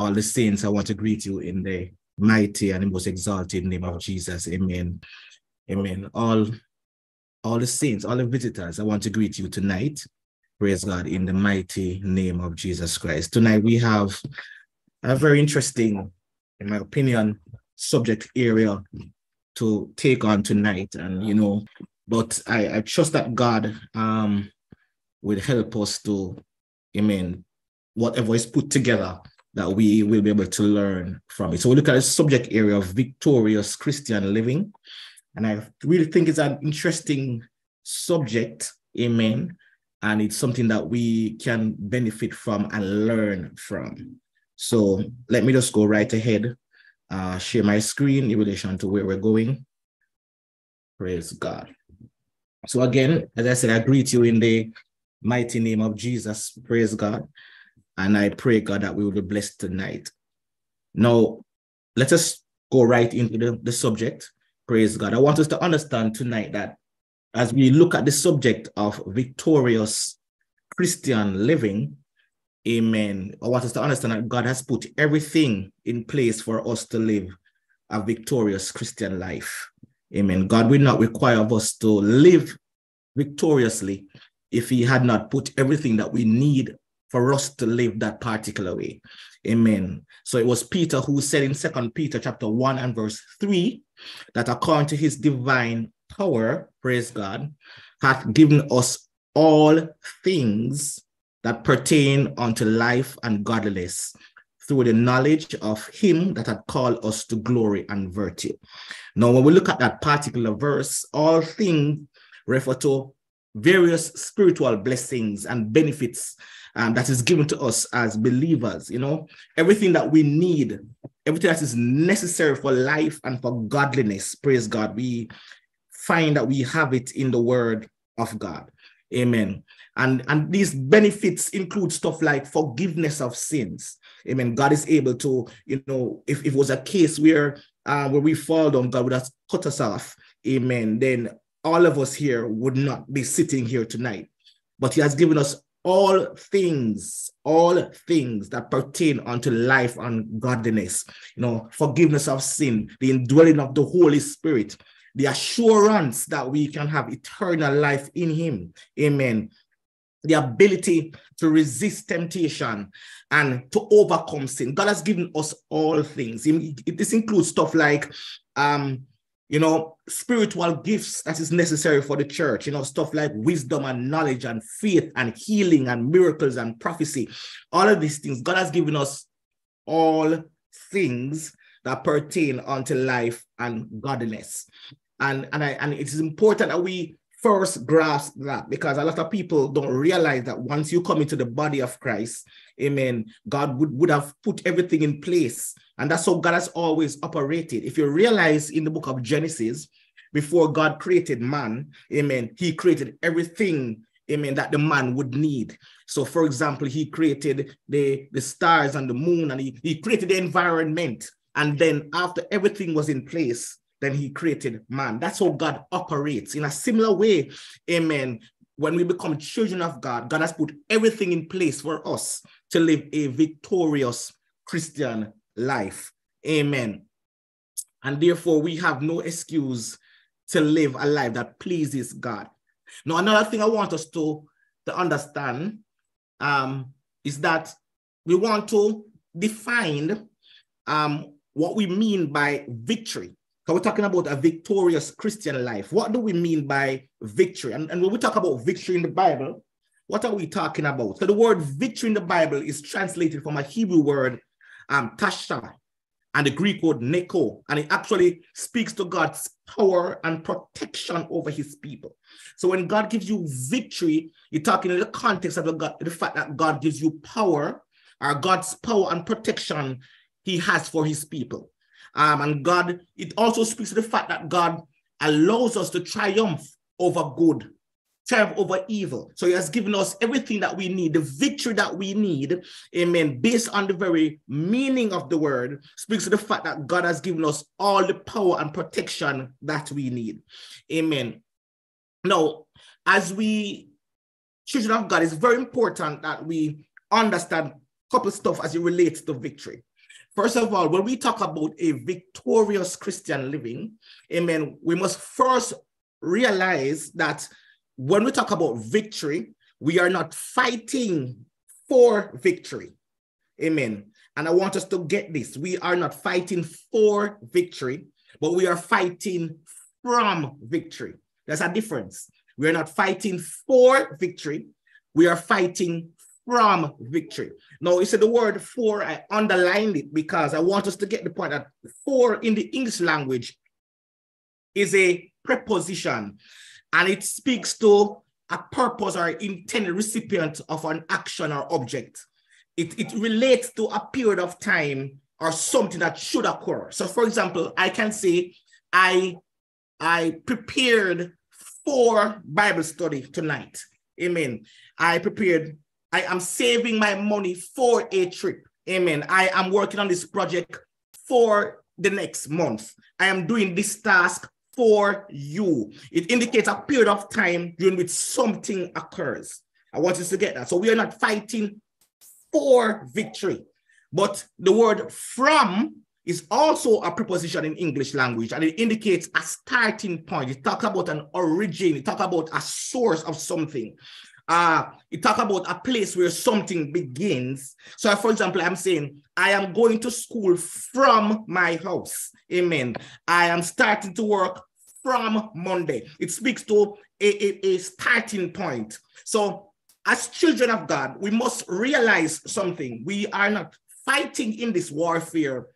all the saints, I want to greet you in the mighty and the most exalted name of Jesus. Amen. Amen. All, all the saints, all the visitors, I want to greet you tonight. Praise God in the mighty name of Jesus Christ. Tonight we have a very interesting, in my opinion, subject area to take on tonight. And you know, but I, I trust that God um will help us to, amen, whatever is put together that we will be able to learn from it. So we look at the subject area of victorious Christian living. And I really think it's an interesting subject, amen. And it's something that we can benefit from and learn from. So let me just go right ahead, uh, share my screen in relation to where we're going. Praise God. So again, as I said, I greet you in the mighty name of Jesus. Praise God. And I pray, God, that we will be blessed tonight. Now, let us go right into the, the subject. Praise God. I want us to understand tonight that as we look at the subject of victorious Christian living, amen. I want us to understand that God has put everything in place for us to live a victorious Christian life. Amen. God will not require of us to live victoriously if he had not put everything that we need for us to live that particular way. Amen. So it was Peter who said in Second Peter chapter 1 and verse 3 that according to his divine power, praise God, hath given us all things that pertain unto life and godliness through the knowledge of him that had called us to glory and virtue. Now, when we look at that particular verse, all things refer to various spiritual blessings and benefits um, that is given to us as believers. You know, everything that we need, everything that is necessary for life and for godliness, praise God, we find that we have it in the word of God. Amen. And, and these benefits include stuff like forgiveness of sins. Amen. God is able to, you know, if, if it was a case where uh, where we fall down, God would have cut us off. Amen. Then all of us here would not be sitting here tonight. But He has given us all things, all things that pertain unto life and godliness, you know, forgiveness of sin, the indwelling of the Holy Spirit, the assurance that we can have eternal life in Him. Amen. The ability to resist temptation and to overcome sin. God has given us all things. This includes stuff like um, you know, spiritual gifts that is necessary for the church, you know, stuff like wisdom and knowledge and faith and healing and miracles and prophecy. All of these things, God has given us all things that pertain unto life and godliness. And, and, I, and it is important that we first grasp that because a lot of people don't realize that once you come into the body of Christ, amen, God would, would have put everything in place. And that's how God has always operated. If you realize in the book of Genesis, before God created man, amen, he created everything, amen, that the man would need. So, for example, he created the, the stars and the moon and he, he created the environment. And then after everything was in place, then he created man. That's how God operates. In a similar way, amen. When we become children of God, God has put everything in place for us to live a victorious Christian life. Amen. And therefore, we have no excuse to live a life that pleases God. Now, another thing I want us to, to understand um, is that we want to define um, what we mean by victory. So we're talking about a victorious Christian life. What do we mean by victory? And, and when we talk about victory in the Bible, what are we talking about? So the word victory in the Bible is translated from a Hebrew word, um, tasha, and the Greek word neko, and it actually speaks to God's power and protection over his people. So when God gives you victory, you're talking in the context of the, God, the fact that God gives you power, or God's power and protection he has for his people. Um, and God, it also speaks to the fact that God allows us to triumph over good, triumph over evil. So he has given us everything that we need, the victory that we need, amen, based on the very meaning of the word, speaks to the fact that God has given us all the power and protection that we need. Amen. Now, as we children of God, it's very important that we understand couple stuff as it relates to victory. First of all, when we talk about a victorious Christian living, amen, we must first realize that when we talk about victory, we are not fighting for victory. Amen. And I want us to get this. We are not fighting for victory, but we are fighting from victory. There's a difference. We are not fighting for victory. We are fighting from victory. Now, you said the word for, I underlined it because I want us to get the point that for in the English language is a preposition and it speaks to a purpose or intended recipient of an action or object. It, it relates to a period of time or something that should occur. So, for example, I can say, I, I prepared for Bible study tonight. Amen. I prepared, I am saving my money for a trip. Amen. I am working on this project for the next month. I am doing this task for you. It indicates a period of time during which something occurs. I want us to get that. So we are not fighting for victory, but the word from is also a preposition in English language and it indicates a starting point. It talks about an origin, it talks about a source of something. Uh, it talks about a place where something begins. So, for example, I'm saying, I am going to school from my house. Amen. I am starting to work from Monday. It speaks to a, a, a starting point. So, as children of God, we must realize something. We are not fighting in this warfare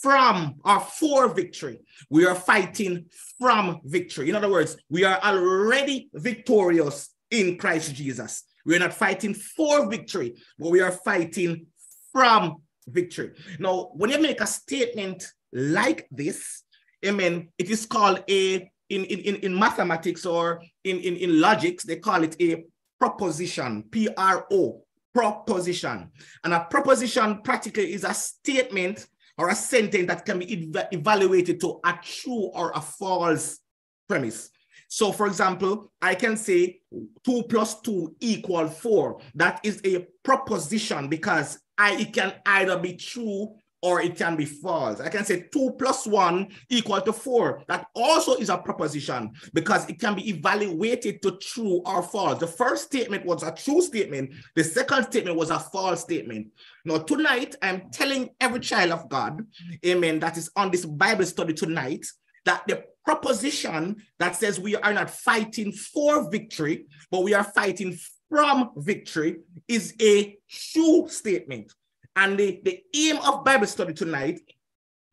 from or for victory. We are fighting from victory. In other words, we are already victorious in Christ Jesus. We are not fighting for victory, but we are fighting from victory. Now, when you make a statement like this, amen, it is called a, in, in, in mathematics or in, in, in logics, they call it a proposition, P-R-O, proposition. And a proposition practically is a statement or a sentence that can be ev evaluated to a true or a false premise. So for example, I can say two plus two equal four. That is a proposition because I, it can either be true or it can be false. I can say 2 plus 1 equal to 4. That also is a proposition because it can be evaluated to true or false. The first statement was a true statement. The second statement was a false statement. Now, tonight, I'm telling every child of God, amen, that is on this Bible study tonight, that the proposition that says we are not fighting for victory, but we are fighting from victory is a true statement. And the, the aim of Bible study tonight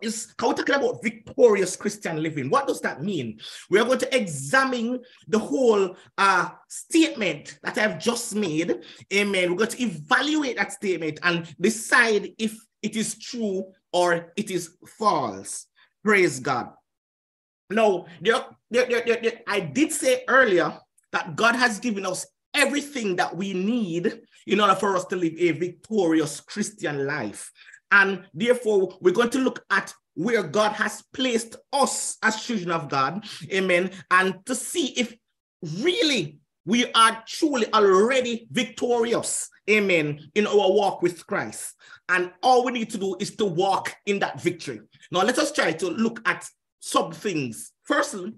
is we're talking about victorious Christian living. What does that mean? We are going to examine the whole uh, statement that I've just made. Amen. We're going to evaluate that statement and decide if it is true or it is false. Praise God. Now, there, there, there, there, I did say earlier that God has given us everything that we need in order for us to live a victorious Christian life. And therefore, we're going to look at where God has placed us as children of God, amen, and to see if really we are truly already victorious, amen, in our walk with Christ. And all we need to do is to walk in that victory. Now, let us try to look at some things. Firstly,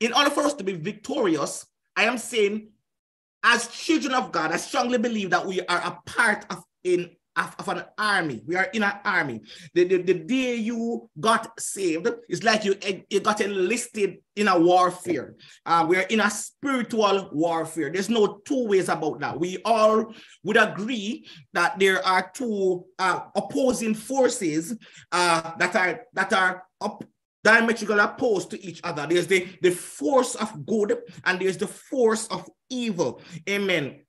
in order for us to be victorious, I am saying as children of God, I strongly believe that we are a part of in of, of, an army. We are in an army. The, the, the day you got saved, it's like you, you got enlisted in a warfare. Uh, we are in a spiritual warfare. There's no two ways about that. We all would agree that there are two uh, opposing forces uh, that are that are up, diametrically opposed to each other. There's the, the force of good and there's the force of evil. Amen.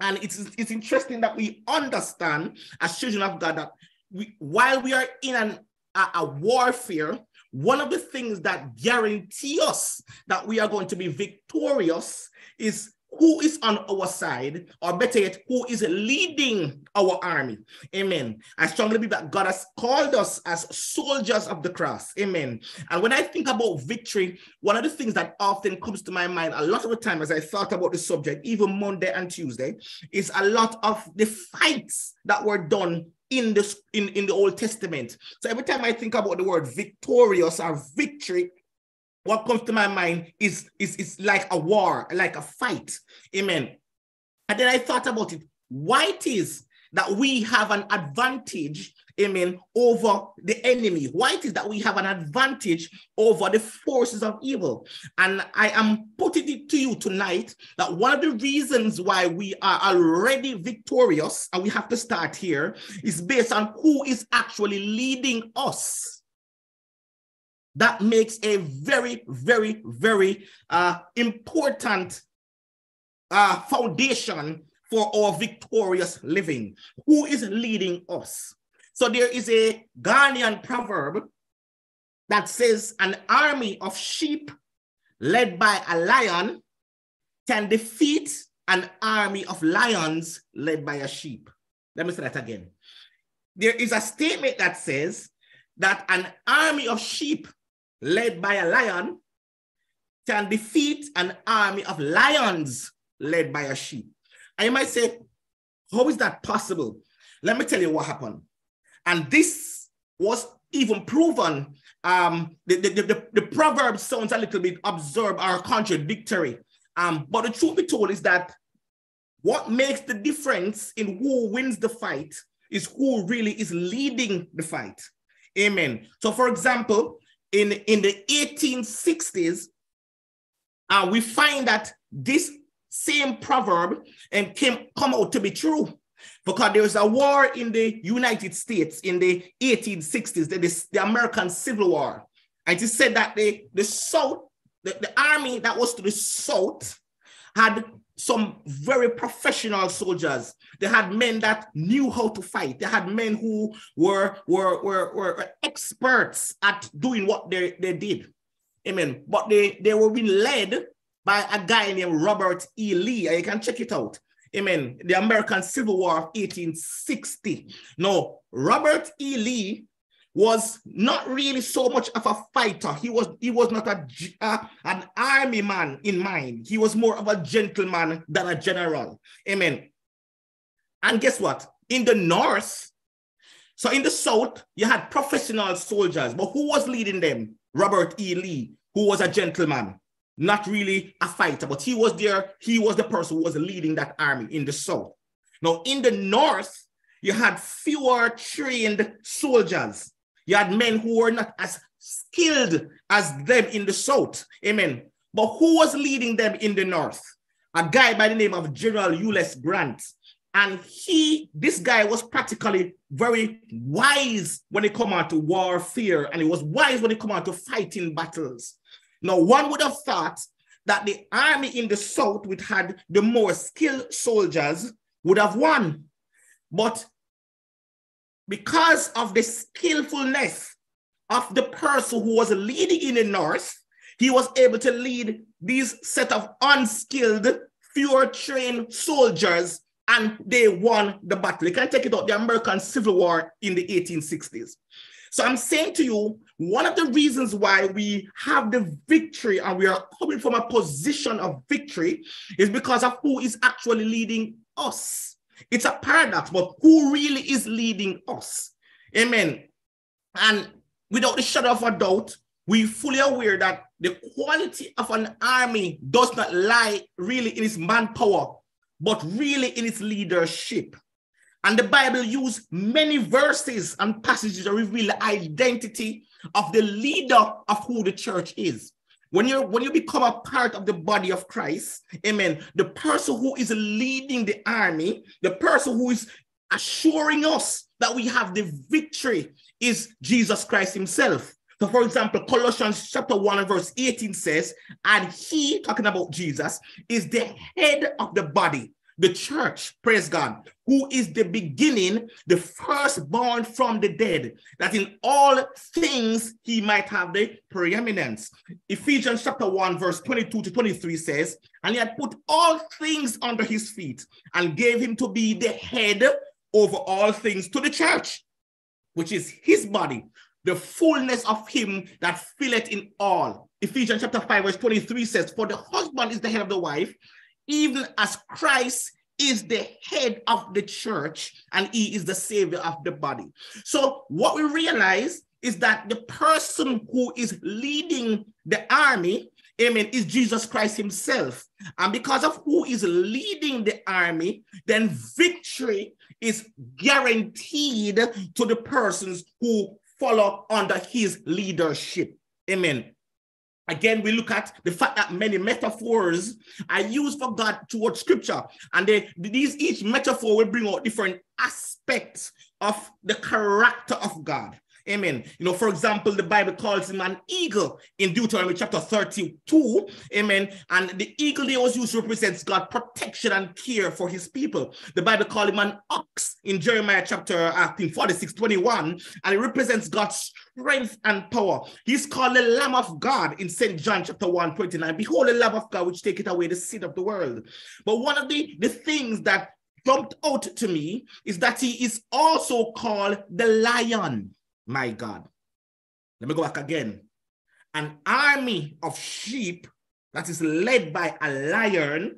And it's, it's interesting that we understand as children of God that we, while we are in an, a, a warfare, one of the things that guarantee us that we are going to be victorious is who is on our side, or better yet, who is leading our army. Amen. I strongly believe that God has called us as soldiers of the cross. Amen. And when I think about victory, one of the things that often comes to my mind a lot of the time as I thought about the subject, even Monday and Tuesday, is a lot of the fights that were done in the in, in the Old Testament. So every time I think about the word victorious or victory, what comes to my mind is, is, is like a war, like a fight. Amen. And then I thought about it. Why it is that we have an advantage, amen, over the enemy? Why it is that we have an advantage over the forces of evil? And I am putting it to you tonight that one of the reasons why we are already victorious, and we have to start here, is based on who is actually leading us that makes a very, very, very uh, important uh, foundation for our victorious living. Who is leading us? So there is a Ghanaian proverb that says an army of sheep led by a lion can defeat an army of lions led by a sheep. Let me say that again. There is a statement that says that an army of sheep led by a lion can defeat an army of lions led by a sheep. And you might say, how is that possible? Let me tell you what happened. And this was even proven. Um, the, the, the, the proverb sounds a little bit absurd or contradictory. Um, but the truth be told is that what makes the difference in who wins the fight is who really is leading the fight. Amen. So, for example, in, in the 1860s, uh, we find that this same proverb and came come out to be true because there was a war in the United States in the 1860s, the, the American Civil War. And it said that the, the South, the, the army that was to the South had some very professional soldiers. They had men that knew how to fight. They had men who were, were, were, were experts at doing what they, they did. Amen. But they, they were being led by a guy named Robert E. Lee. You can check it out. Amen. The American Civil War of 1860. No, Robert E. Lee was not really so much of a fighter. He was he was not a, an army man in mind. He was more of a gentleman than a general. Amen. And guess what? In the north, so in the south, you had professional soldiers, but who was leading them? Robert E. Lee, who was a gentleman, not really a fighter, but he was there. He was the person who was leading that army in the south. Now, in the north, you had fewer trained soldiers. You had men who were not as skilled as them in the south. Amen. But who was leading them in the north? A guy by the name of General Ulysses Grant. And he, this guy was practically very wise when it come out to warfare, and he was wise when it come out to fighting battles. Now, one would have thought that the army in the south, which had the more skilled soldiers, would have won. But because of the skillfulness of the person who was leading in the north, he was able to lead these set of unskilled, fewer trained soldiers, and they won the battle. You can take it out, the American Civil War in the 1860s. So I'm saying to you, one of the reasons why we have the victory and we are coming from a position of victory is because of who is actually leading us. It's a paradox, but who really is leading us? Amen. And without the shadow of a doubt, we fully aware that the quality of an army does not lie really in its manpower, but really in its leadership. And the Bible uses many verses and passages to reveal the identity of the leader of who the church is. When you when you become a part of the body of Christ, amen. The person who is leading the army, the person who is assuring us that we have the victory is Jesus Christ himself. So, for example, Colossians chapter 1 and verse 18 says, and he, talking about Jesus, is the head of the body, the church, praise God, who is the beginning, the firstborn from the dead, that in all things he might have the preeminence. Ephesians chapter 1, verse 22 to 23 says, And he had put all things under his feet and gave him to be the head over all things to the church, which is his body, the fullness of him that filleth in all. Ephesians chapter 5, verse 23 says, For the husband is the head of the wife, even as Christ is the head of the church and he is the savior of the body. So, what we realize is that the person who is leading the army, amen, is Jesus Christ himself. And because of who is leading the army, then victory is guaranteed to the persons who follow under his leadership. Amen. Again, we look at the fact that many metaphors are used for God towards scripture, and they, these each metaphor will bring out different aspects of the character of God. Amen. You know, for example, the Bible calls him an eagle in Deuteronomy chapter 32. Amen. And the eagle they always use represents God's protection and care for his people. The Bible calls him an ox in Jeremiah chapter, I think, 46, 21. And it represents God's strength and power. He's called the Lamb of God in St. John chapter 1, 29. Behold, the Lamb of God, which taketh away the sin of the world. But one of the, the things that jumped out to me is that he is also called the lion my God. Let me go back again. An army of sheep that is led by a lion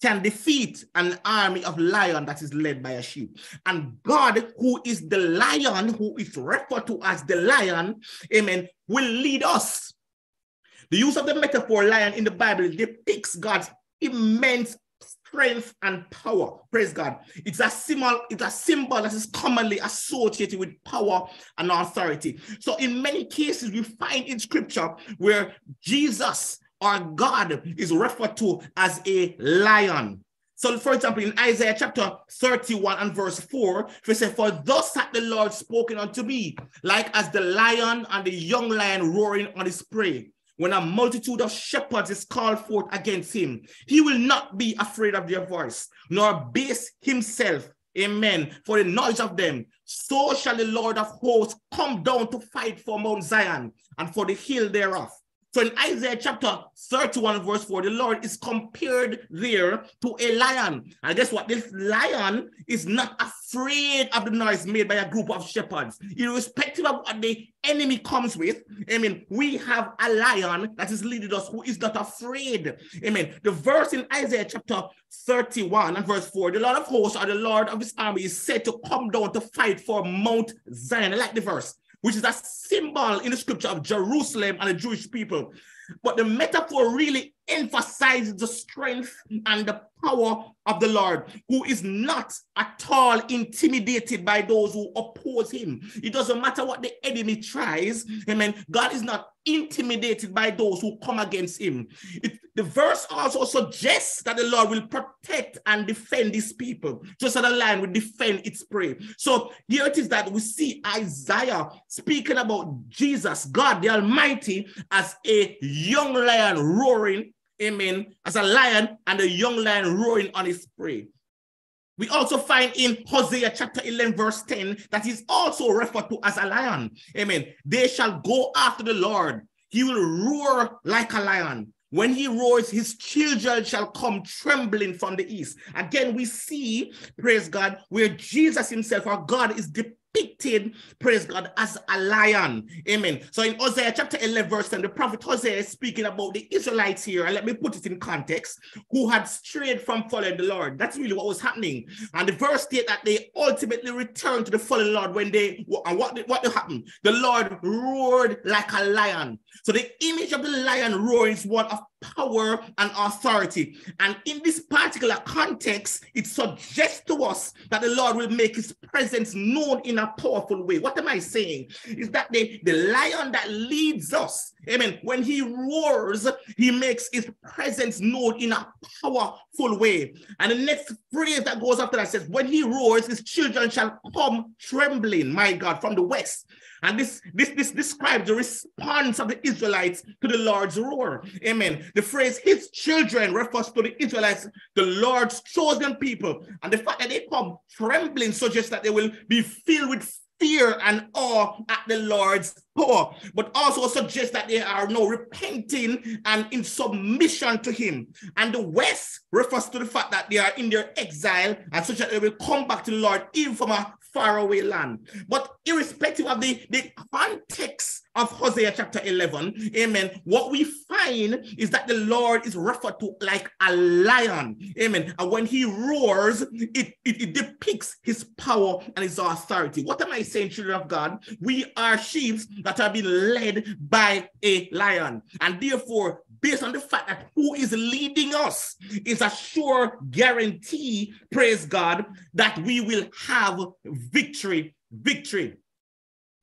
can defeat an army of lion that is led by a sheep. And God, who is the lion, who is referred to as the lion, amen, will lead us. The use of the metaphor lion in the Bible depicts God's immense strength and power. Praise God. It's a symbol, it's a symbol that is commonly associated with power and authority. So in many cases, we find in scripture where Jesus or God is referred to as a lion. So, for example, in Isaiah chapter 31 and verse 4, it says, For thus hath the Lord spoken unto me, like as the lion and the young lion roaring on his prey when a multitude of shepherds is called forth against him, he will not be afraid of their voice, nor base himself, amen, for the noise of them. So shall the Lord of hosts come down to fight for Mount Zion and for the hill thereof. So in Isaiah chapter 31, verse 4, the Lord is compared there to a lion. And guess what? This lion is not afraid of the noise made by a group of shepherds. Irrespective of what the enemy comes with, I mean, we have a lion that is leading us who is not afraid. Amen. The verse in Isaiah chapter 31 and verse 4, the Lord of hosts or the Lord of his army is said to come down to fight for Mount Zion. I like the verse which is a symbol in the scripture of Jerusalem and the Jewish people. But the metaphor really emphasizes the strength and the power of the Lord, who is not at all intimidated by those who oppose him. It doesn't matter what the enemy tries. Amen. God is not intimidated by those who come against him. It, the verse also suggests that the Lord will protect and defend his people, just as the lion will defend its prey. So here it is that we see Isaiah speaking about Jesus, God the Almighty, as a young lion roaring amen, as a lion and a young lion roaring on his prey. We also find in Hosea chapter 11, verse 10, that is also referred to as a lion. Amen. They shall go after the Lord. He will roar like a lion. When he roars, his children shall come trembling from the east. Again, we see, praise God, where Jesus himself, our God, is depicted, praise God, as a lion. Amen. So in Hosea chapter 11, verse 10, the prophet Hosea is speaking about the Israelites here, and let me put it in context, who had strayed from following the Lord. That's really what was happening. And the verse state that they ultimately returned to the following Lord when they, and what did, what did happen? The Lord roared like a lion. So the image of the lion roaring is one of power and authority. And in this particular context, it suggests to us that the Lord will make his presence known in a powerful way. What am I saying? Is that the, the lion that leads us, amen, when he roars, he makes his presence known in a powerful way. And the next phrase that goes after that says, when he roars, his children shall come trembling, my God, from the west And this, this, this describes the response of the Israelites to the Lord's roar. Amen. The phrase his children refers to the Israelites, the Lord's chosen people. And the fact that they come trembling suggests that they will be filled with fear and awe at the Lord's power, but also suggests that they are now repenting and in submission to Him. And the West refers to the fact that they are in their exile and such that they will come back to the Lord even from a faraway land. But irrespective of the, the context of Hosea chapter 11, amen, what we find is that the Lord is referred to like a lion, amen. And when he roars, it, it, it depicts his power and his authority. What am I saying, children of God? We are sheep that are being led by a lion. And therefore, based on the fact that who is leading us is a sure guarantee, praise God, that we will have victory, victory.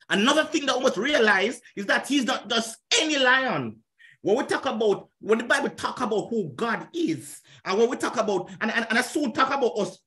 Another thing that we must realize is that he's not just any lion. When we talk about, when the Bible talk about who God is, and when we talk about, and, and, and I soon talk about us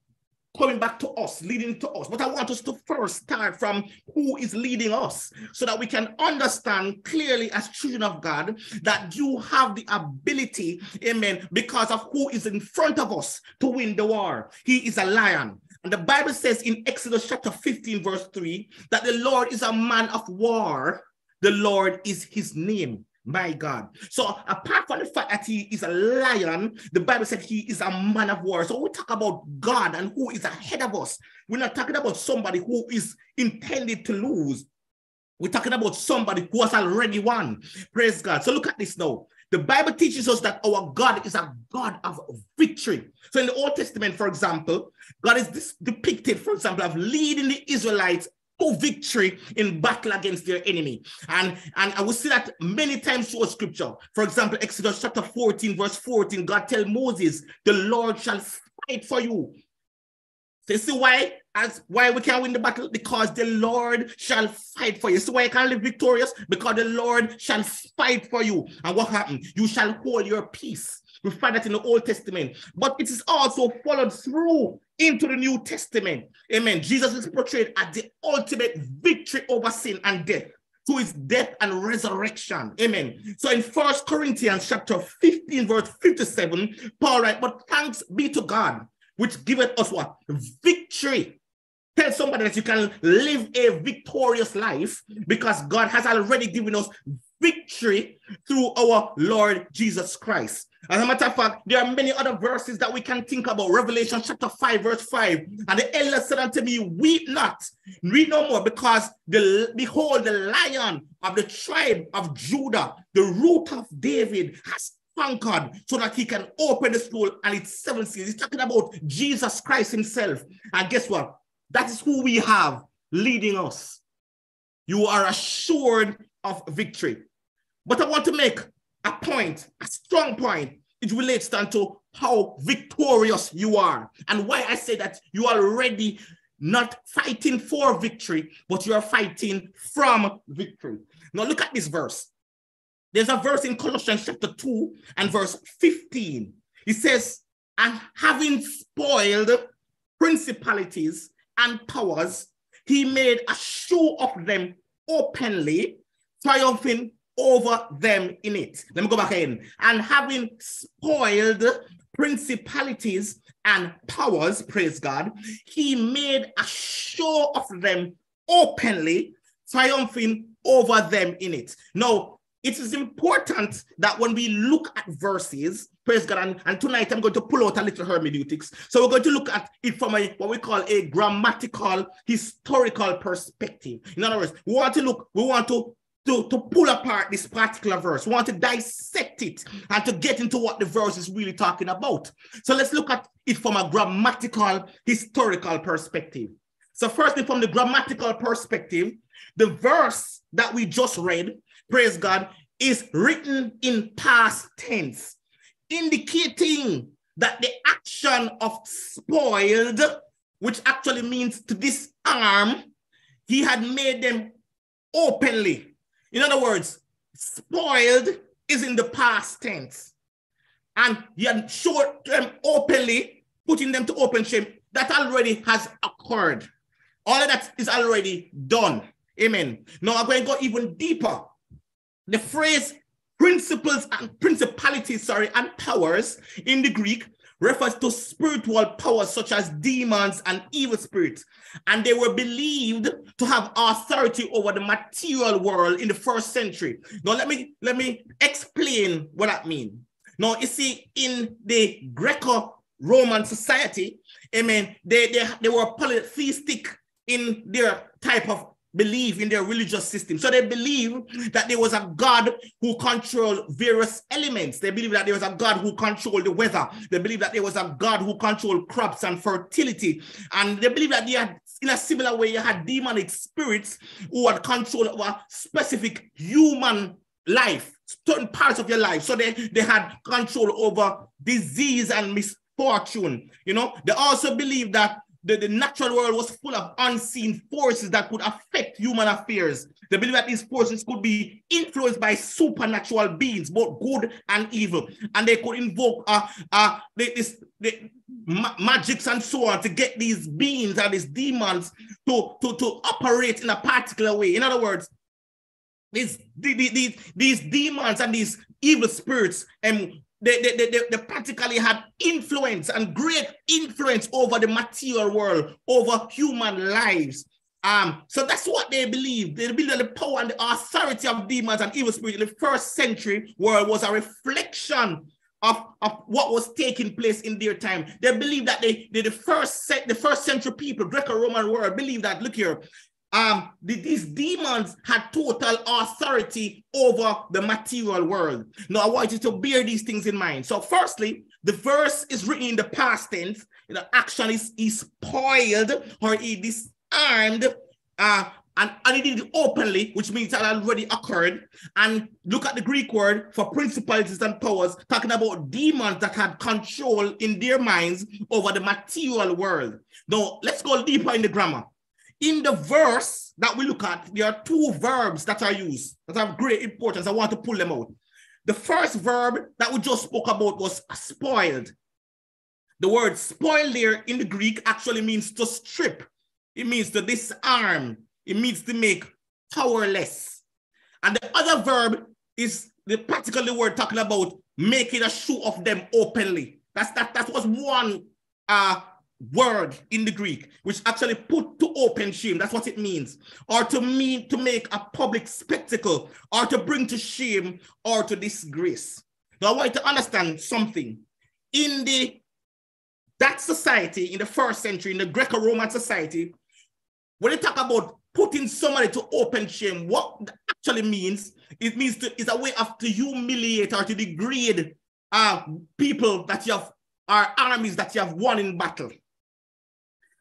coming back to us, leading to us. But I want us to first start from who is leading us so that we can understand clearly as children of God that you have the ability, amen, because of who is in front of us to win the war. He is a lion. And the Bible says in Exodus chapter 15, verse 3, that the Lord is a man of war. The Lord is his name. My God. So apart from the fact that he is a lion, the Bible said he is a man of war. So we talk about God and who is ahead of us. We're not talking about somebody who is intended to lose. We're talking about somebody who has already won. Praise God. So look at this now. The Bible teaches us that our God is a God of victory. So in the Old Testament, for example, God is depicted, for example, of leading the Israelites victory in battle against their enemy. And, and I will see that many times through scripture. For example, Exodus chapter 14, verse 14, God tell Moses, the Lord shall fight for you. So you see why? As why we can win the battle? Because the Lord shall fight for you. So why I can live victorious? Because the Lord shall fight for you. And what happened? You shall hold your peace. We find that in the Old Testament, but it is also followed through into the New Testament. Amen. Jesus is portrayed as the ultimate victory over sin and death through his death and resurrection. Amen. So in First Corinthians chapter 15, verse 57, Paul writes, But thanks be to God, which giveth us what? Victory. Tell somebody that you can live a victorious life because God has already given us victory through our Lord Jesus Christ. As a matter of fact, there are many other verses that we can think about. Revelation chapter 5, verse 5. And the elder said unto me, Weep not, read no more, because the behold, the lion of the tribe of Judah, the root of David, has conquered so that he can open the scroll and its seven seals. He's talking about Jesus Christ himself. And guess what? That is who we have leading us. You are assured of victory. But I want to make a point, a strong point. It relates down to how victorious you are and why I say that you are already not fighting for victory, but you are fighting from victory. Now look at this verse. There's a verse in Colossians chapter 2 and verse 15. It says, and having spoiled principalities and powers, he made a show of them openly, triumphing over them in it. Let me go back in. And having spoiled principalities and powers, praise God, he made a show of them openly, triumphing over them in it. Now, it is important that when we look at verses, praise God, and, and tonight I'm going to pull out a little hermeneutics. So we're going to look at it from a what we call a grammatical, historical perspective. In other words, we want to look, we want to to, to pull apart this particular verse. We want to dissect it and to get into what the verse is really talking about. So let's look at it from a grammatical, historical perspective. So, firstly, from the grammatical perspective, the verse that we just read, praise God, is written in past tense, indicating that the action of spoiled, which actually means to disarm, he had made them openly in other words, spoiled is in the past tense. And you had showed them um, openly, putting them to open shame. That already has occurred. All of that is already done. Amen. Now I'm going to go even deeper. The phrase principles and principalities, sorry, and powers in the Greek refers to spiritual powers such as demons and evil spirits. And they were believed to have authority over the material world in the first century. Now, let me let me explain what that means. Now, you see, in the Greco-Roman society, amen, they, they, they were polytheistic in their type of believe in their religious system. So they believe that there was a God who controlled various elements. They believe that there was a God who controlled the weather. They believe that there was a God who controlled crops and fertility. And they believe that they had, in a similar way, you had demonic spirits who had control over specific human life, certain parts of your life. So they, they had control over disease and misfortune. You know, they also believe that the, the natural world was full of unseen forces that could affect human affairs. They believe that these forces could be influenced by supernatural beings, both good and evil, and they could invoke uh, uh, this, the ma magics and so on to get these beings and these demons to, to, to operate in a particular way. In other words, these, these, these demons and these evil spirits um, they, they, they, they, practically had influence and great influence over the material world, over human lives. Um, so that's what they believe. They believe that the power and the authority of demons and evil spirits in the first century world was a reflection of, of what was taking place in their time. They believe that they, they the first the first century people, Greco-Roman world, believe that look here, um, the, these demons had total authority over the material world. Now, I want you to bear these things in mind. So, firstly, the verse is written in the past tense. You know, action is, is spoiled or he disarmed, uh, and, and he did it openly, which means that already occurred. And look at the Greek word for principalities and powers, talking about demons that had control in their minds over the material world. Now, let's go deeper in the grammar. In the verse that we look at, there are two verbs that are used that have great importance. I want to pull them out. The first verb that we just spoke about was spoiled. The word spoil there in the Greek actually means to strip. It means to disarm. It means to make powerless. And the other verb is the practically word talking about making a show of them openly. That's that that was one uh word in the Greek, which actually put to open shame. That's what it means. Or to mean to make a public spectacle, or to bring to shame, or to disgrace. Now, I want you to understand something. In the that society, in the first century, in the Greco-Roman society, when they talk about putting somebody to open shame, what actually means, it means to is a way of to humiliate or to degrade uh, people that you have, are armies that you have won in battle.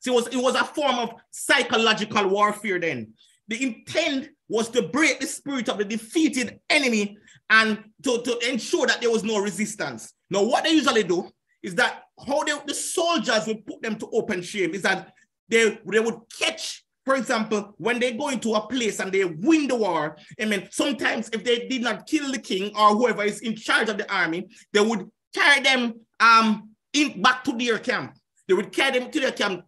So it was, it was a form of psychological warfare then. The intent was to break the spirit of the defeated enemy and to, to ensure that there was no resistance. Now, what they usually do is that how they, the soldiers would put them to open shame is that they, they would catch, for example, when they go into a place and they win the war, I mean, sometimes if they did not kill the king or whoever is in charge of the army, they would carry them um, in, back to their camp. They would carry them to their camp,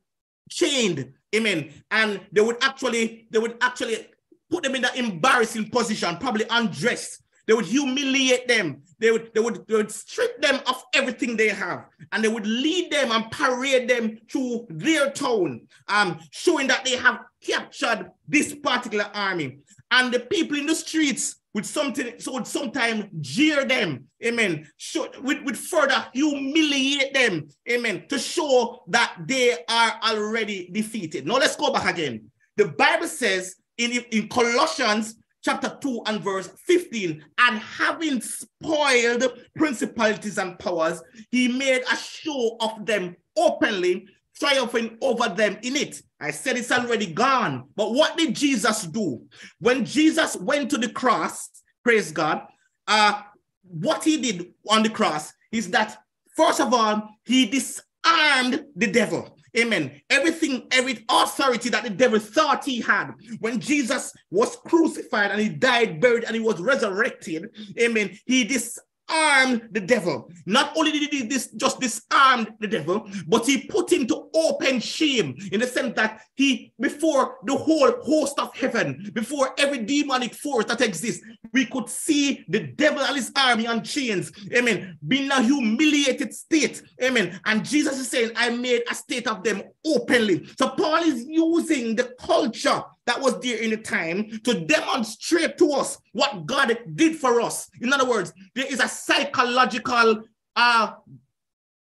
chained, amen. And they would actually, they would actually put them in that embarrassing position, probably undressed. They would humiliate them. They would, they would, they would strip them of everything they have, and they would lead them and parade them through their town, um, showing that they have captured this particular army. And the people in the streets with something, so would sometimes jeer them, amen, show, with, with further humiliate them, amen, to show that they are already defeated. Now let's go back again. The Bible says in, in Colossians chapter 2 and verse 15, and having spoiled principalities and powers, he made a show of them openly, triumphing over them in it. I said it's already gone. But what did Jesus do? When Jesus went to the cross, praise God, uh, what he did on the cross is that, first of all, he disarmed the devil. Amen. Everything, every authority that the devil thought he had when Jesus was crucified and he died, buried, and he was resurrected. Amen. He dis disarmed the devil. Not only did he this just disarm the devil, but he put him to open shame in the sense that he, before the whole host of heaven, before every demonic force that exists, we could see the devil and his army on chains. Amen. Being a humiliated state. Amen. And Jesus is saying, I made a state of them openly. So Paul is using the culture that was there in the time to demonstrate to us what God did for us. In other words, there is a psychological uh,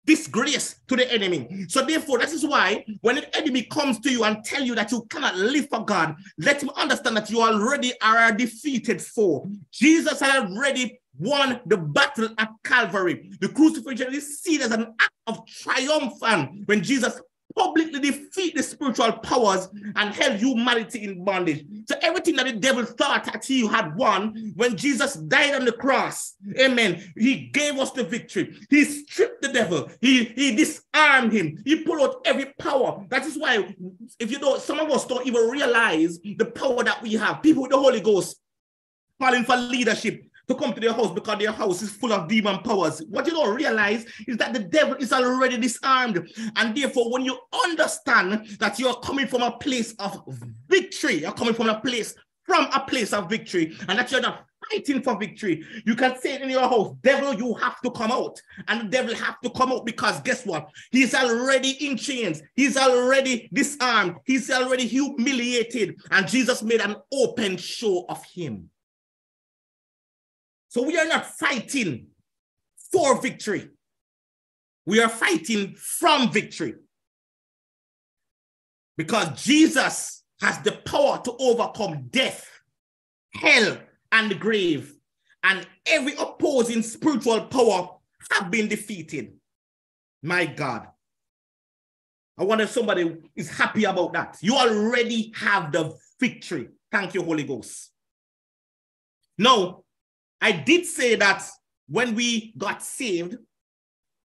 disgrace to the enemy. So therefore, this is why when an enemy comes to you and tell you that you cannot live for God, let him understand that you already are a defeated foe. Jesus had already won the battle at Calvary. The crucifixion is seen as an act of triumph when Jesus publicly defeat the spiritual powers and held humanity in bondage. So everything that the devil thought that he had won, when Jesus died on the cross, amen, he gave us the victory. He stripped the devil. He, he disarmed him. He pulled out every power. That is why, if you don't, some of us don't even realize the power that we have. People with the Holy Ghost calling for leadership, to come to their house because their house is full of demon powers. What you don't realize is that the devil is already disarmed. And therefore, when you understand that you're coming from a place of victory, you're coming from a place from a place of victory, and that you're not fighting for victory. You can say in your house, devil, you have to come out. And the devil have to come out because guess what? He's already in chains. He's already disarmed. He's already humiliated. And Jesus made an open show of him. So we are not fighting for victory. We are fighting from victory. Because Jesus has the power to overcome death, hell, and the grave. And every opposing spiritual power have been defeated. My God. I wonder if somebody is happy about that. You already have the victory. Thank you, Holy Ghost. Now, I did say that when we got saved,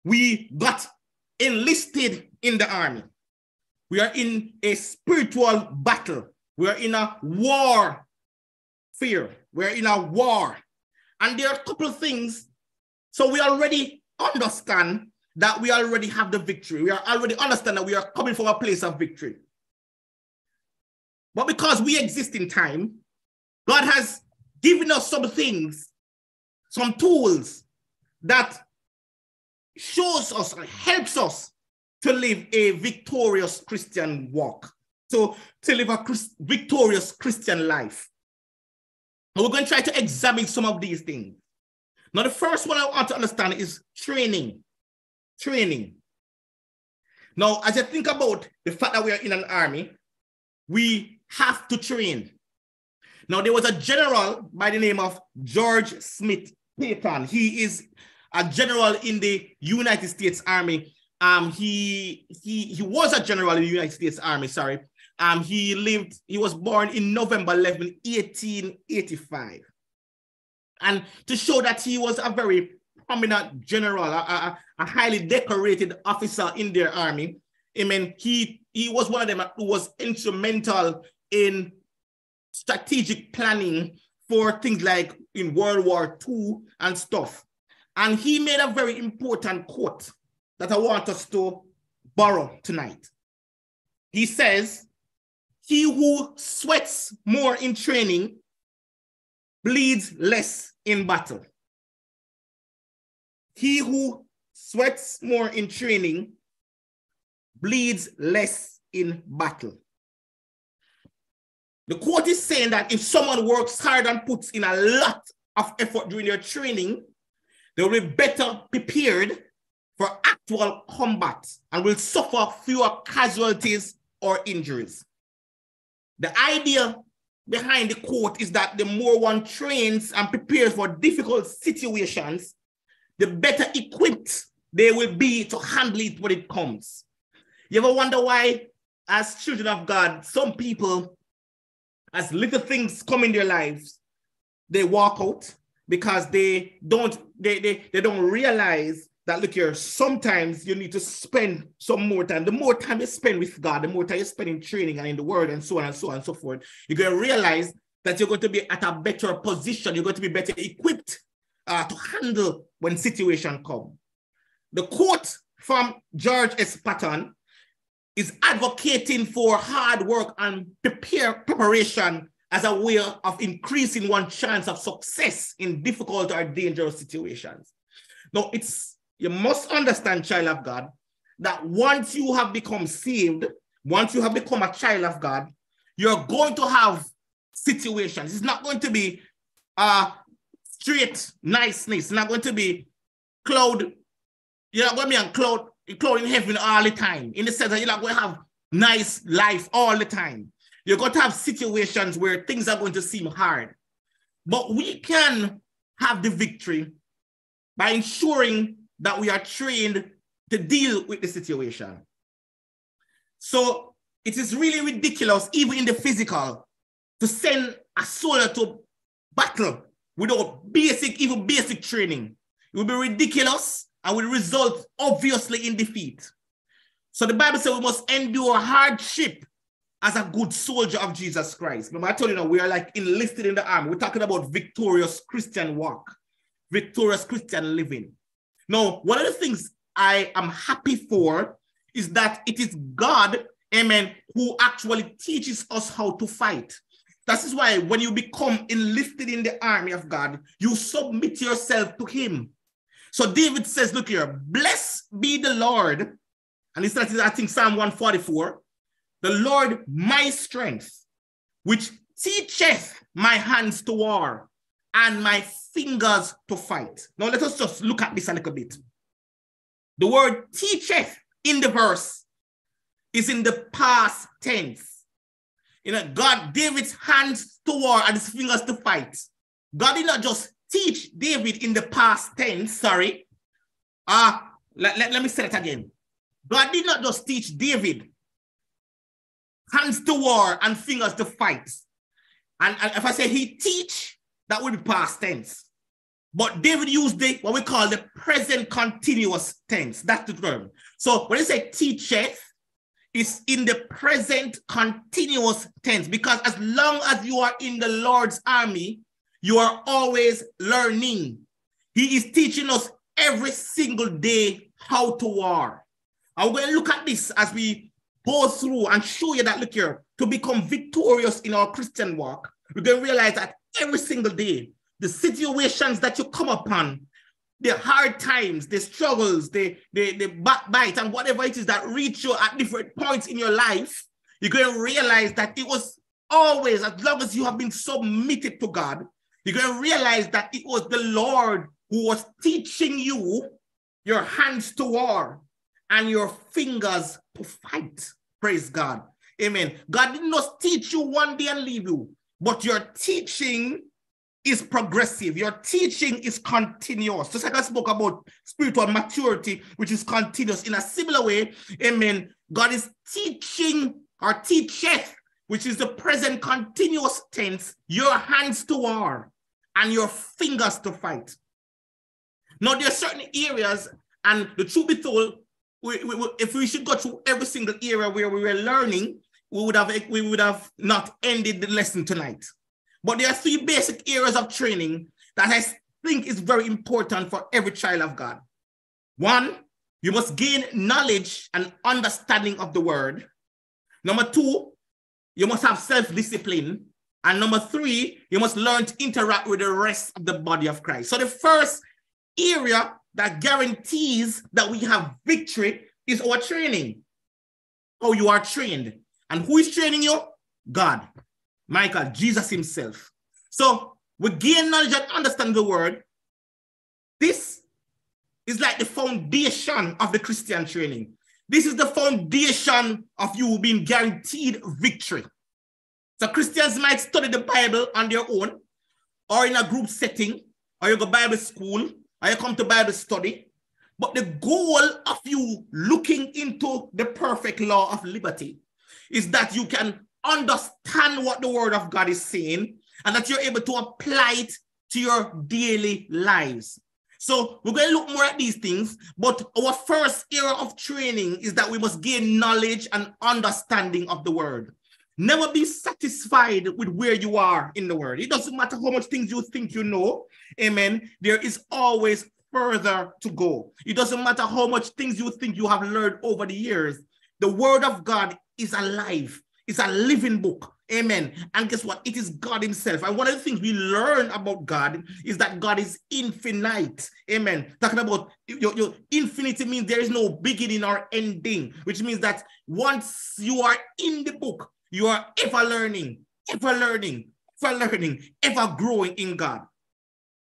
we got enlisted in the army. We are in a spiritual battle. We are in a war fear. We're in a war. And there are a couple of things. So we already understand that we already have the victory. We are already understand that we are coming from a place of victory. But because we exist in time, God has given us some things some tools that shows us, helps us to live a victorious Christian walk, so to live a Christ, victorious Christian life. And we're going to try to examine some of these things. Now, the first one I want to understand is training. Training. Now, as I think about the fact that we are in an army, we have to train. Now, there was a general by the name of George Smith Patton. He is a general in the United States Army. Um, he he he was a general in the United States Army. Sorry. Um, he lived. He was born in November 11, 1885. And to show that he was a very prominent general, a, a, a highly decorated officer in their army. I mean, he he was one of them who was instrumental in strategic planning for things like in World War II and stuff. And he made a very important quote that I want us to borrow tonight. He says, He who sweats more in training bleeds less in battle. He who sweats more in training bleeds less in battle. The quote is saying that if someone works hard and puts in a lot of effort during their training, they will be better prepared for actual combat and will suffer fewer casualties or injuries. The idea behind the quote is that the more one trains and prepares for difficult situations, the better equipped they will be to handle it when it comes. You ever wonder why, as children of God, some people as little things come in their lives, they walk out because they don't they, they, they don't realize that look here, sometimes you need to spend some more time. The more time you spend with God, the more time you spend in training and in the word and so on and so on and so forth, you're going to realize that you're going to be at a better position. You're going to be better equipped uh, to handle when situation come. The quote from George S. Patton is advocating for hard work and prepare preparation as a way of increasing one's chance of success in difficult or dangerous situations. Now, it's you must understand, child of God, that once you have become saved, once you have become a child of God, you're going to have situations. It's not going to be uh straight niceness. It's not going to be cloud. You're not going to be on cloud, cloud in heaven all the time. In the sense that you're not going to have nice life all the time. You're going to have situations where things are going to seem hard. But we can have the victory by ensuring that we are trained to deal with the situation. So it is really ridiculous, even in the physical, to send a soldier to battle without basic, even basic training. It would be ridiculous and will result obviously in defeat. So the Bible says we must endure hardship as a good soldier of Jesus Christ. Remember, I told you now we are like enlisted in the army. We're talking about victorious Christian walk, victorious Christian living. Now, one of the things I am happy for is that it is God, amen, who actually teaches us how to fight. That is why when you become enlisted in the army of God, you submit yourself to Him. So David says, Look here, blessed be the Lord. And he starts, I think, Psalm 144 the Lord my strength, which teacheth my hands to war and my fingers to fight. Now let us just look at this a little bit. The word teacheth in the verse is in the past tense. You know, God, David's hands to war and his fingers to fight. God did not just teach David in the past tense, sorry. Ah, uh, let, let, let me say it again. God did not just teach David hands to war and fingers to fight. And, and if I say he teach, that would be past tense. But David used the what we call the present continuous tense. That's the term. So when you say teacheth, it's in the present continuous tense because as long as you are in the Lord's army, you are always learning. He is teaching us every single day how to war. I'm going to look at this as we go through and show you that, look here, to become victorious in our Christian walk, we're going to realize that every single day, the situations that you come upon, the hard times, the struggles, the, the, the backbite, and whatever it is that reach you at different points in your life, you're going to realize that it was always, as long as you have been submitted to God, you're going to realize that it was the Lord who was teaching you your hands to war and your fingers to fight. Praise God. Amen. God did not teach you one day and leave you, but your teaching is progressive. Your teaching is continuous. Just like I spoke about spiritual maturity, which is continuous. In a similar way, amen. God is teaching or teacheth, which is the present continuous tense, your hands to war and your fingers to fight. Now, there are certain areas, and the truth be told, we, we, if we should go through every single area where we were learning, we would have we would have not ended the lesson tonight. But there are three basic areas of training that I think is very important for every child of God. One, you must gain knowledge and understanding of the word. Number two, you must have self-discipline. And number three, you must learn to interact with the rest of the body of Christ. So the first area that guarantees that we have victory is our training. How you are trained. And who is training you? God. Michael, Jesus himself. So we gain knowledge and understand the word. This is like the foundation of the Christian training. This is the foundation of you being guaranteed victory. So Christians might study the Bible on their own or in a group setting, or you go Bible school, or you come to Bible study. But the goal of you looking into the perfect law of liberty is that you can understand what the word of God is saying and that you're able to apply it to your daily lives. So we're going to look more at these things, but our first era of training is that we must gain knowledge and understanding of the word. Never be satisfied with where you are in the world. It doesn't matter how much things you think you know. Amen. There is always further to go. It doesn't matter how much things you think you have learned over the years. The word of God is alive. It's a living book. Amen. And guess what? It is God Himself. And one of the things we learn about God is that God is infinite. Amen. Talking about your, your infinity means there is no beginning or ending, which means that once you are in the book, you are ever learning, ever learning, ever learning, ever growing in God.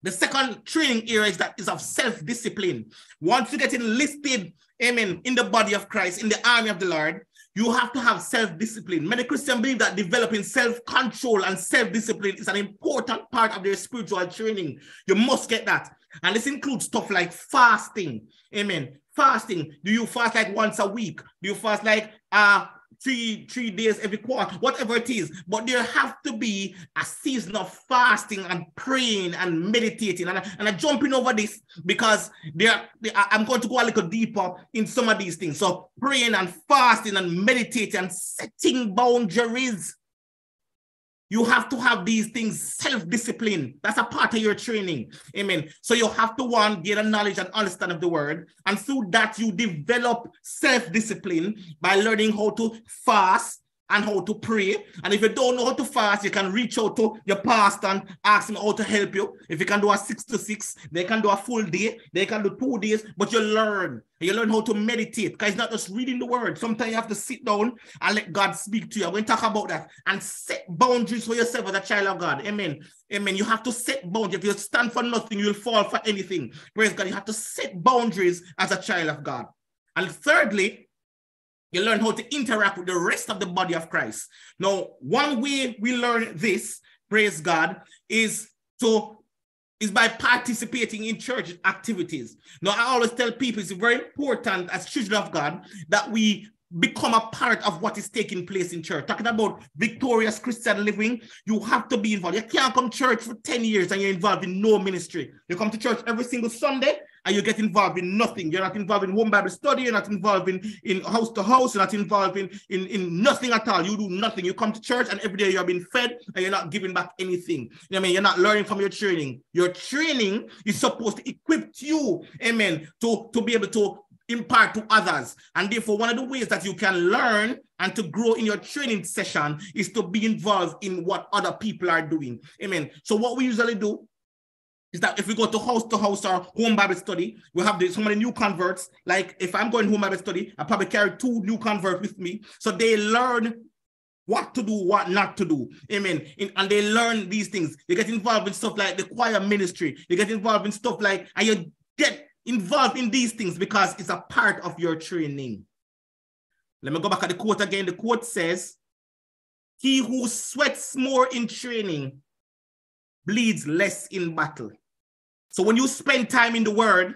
The second training area is that is of self-discipline. Once you get enlisted, amen, in the body of Christ, in the army of the Lord, you have to have self-discipline. Many Christians believe that developing self-control and self-discipline is an important part of their spiritual training. You must get that. And this includes stuff like fasting. Amen. Fasting. Do you fast like once a week? Do you fast like uh three three days every quarter, whatever it is. But there have to be a season of fasting and praying and meditating. And, I, and I'm jumping over this because there I'm going to go a little deeper in some of these things. So praying and fasting and meditating and setting boundaries you have to have these things self-discipline. That's a part of your training. Amen. So you have to one, get a knowledge and understand of the word. And through that, you develop self-discipline by learning how to fast, and how to pray. And if you don't know how to fast, you can reach out to your pastor and ask him how to help you. If you can do a six to six, they can do a full day, they can do two days, but you learn. You learn how to meditate because it's not just reading the word. Sometimes you have to sit down and let God speak to you. I'm going to talk about that and set boundaries for yourself as a child of God. Amen. Amen. You have to set boundaries. If you stand for nothing, you'll fall for anything. Praise God. You have to set boundaries as a child of God. And thirdly, you learn how to interact with the rest of the body of Christ. Now, one way we learn this, praise God, is to is by participating in church activities. Now, I always tell people it's very important as children of God that we become a part of what is taking place in church. Talking about victorious Christian living, you have to be involved. You can't come church for 10 years and you're involved in no ministry. You come to church every single Sunday and you get involved in nothing. You're not involved in home Bible study, you're not involved in, in house to house, you're not involved in, in, in nothing at all. You do nothing. You come to church and every day you're being fed and you're not giving back anything. You know what I mean? You're not learning from your training. Your training is supposed to equip you, amen, to, to be able to impart to others. And therefore, one of the ways that you can learn and to grow in your training session is to be involved in what other people are doing. Amen. So, what we usually do is that if we go to house to house or home Bible study, we have the, so many new converts. Like if I'm going home Bible study, I probably carry two new converts with me. So they learn what to do, what not to do. Amen. and they learn these things. They get involved in stuff like the choir ministry. They get involved in stuff like, and you get involved in these things because it's a part of your training. Let me go back at the quote again. The quote says, He who sweats more in training bleeds less in battle. So when you spend time in the word,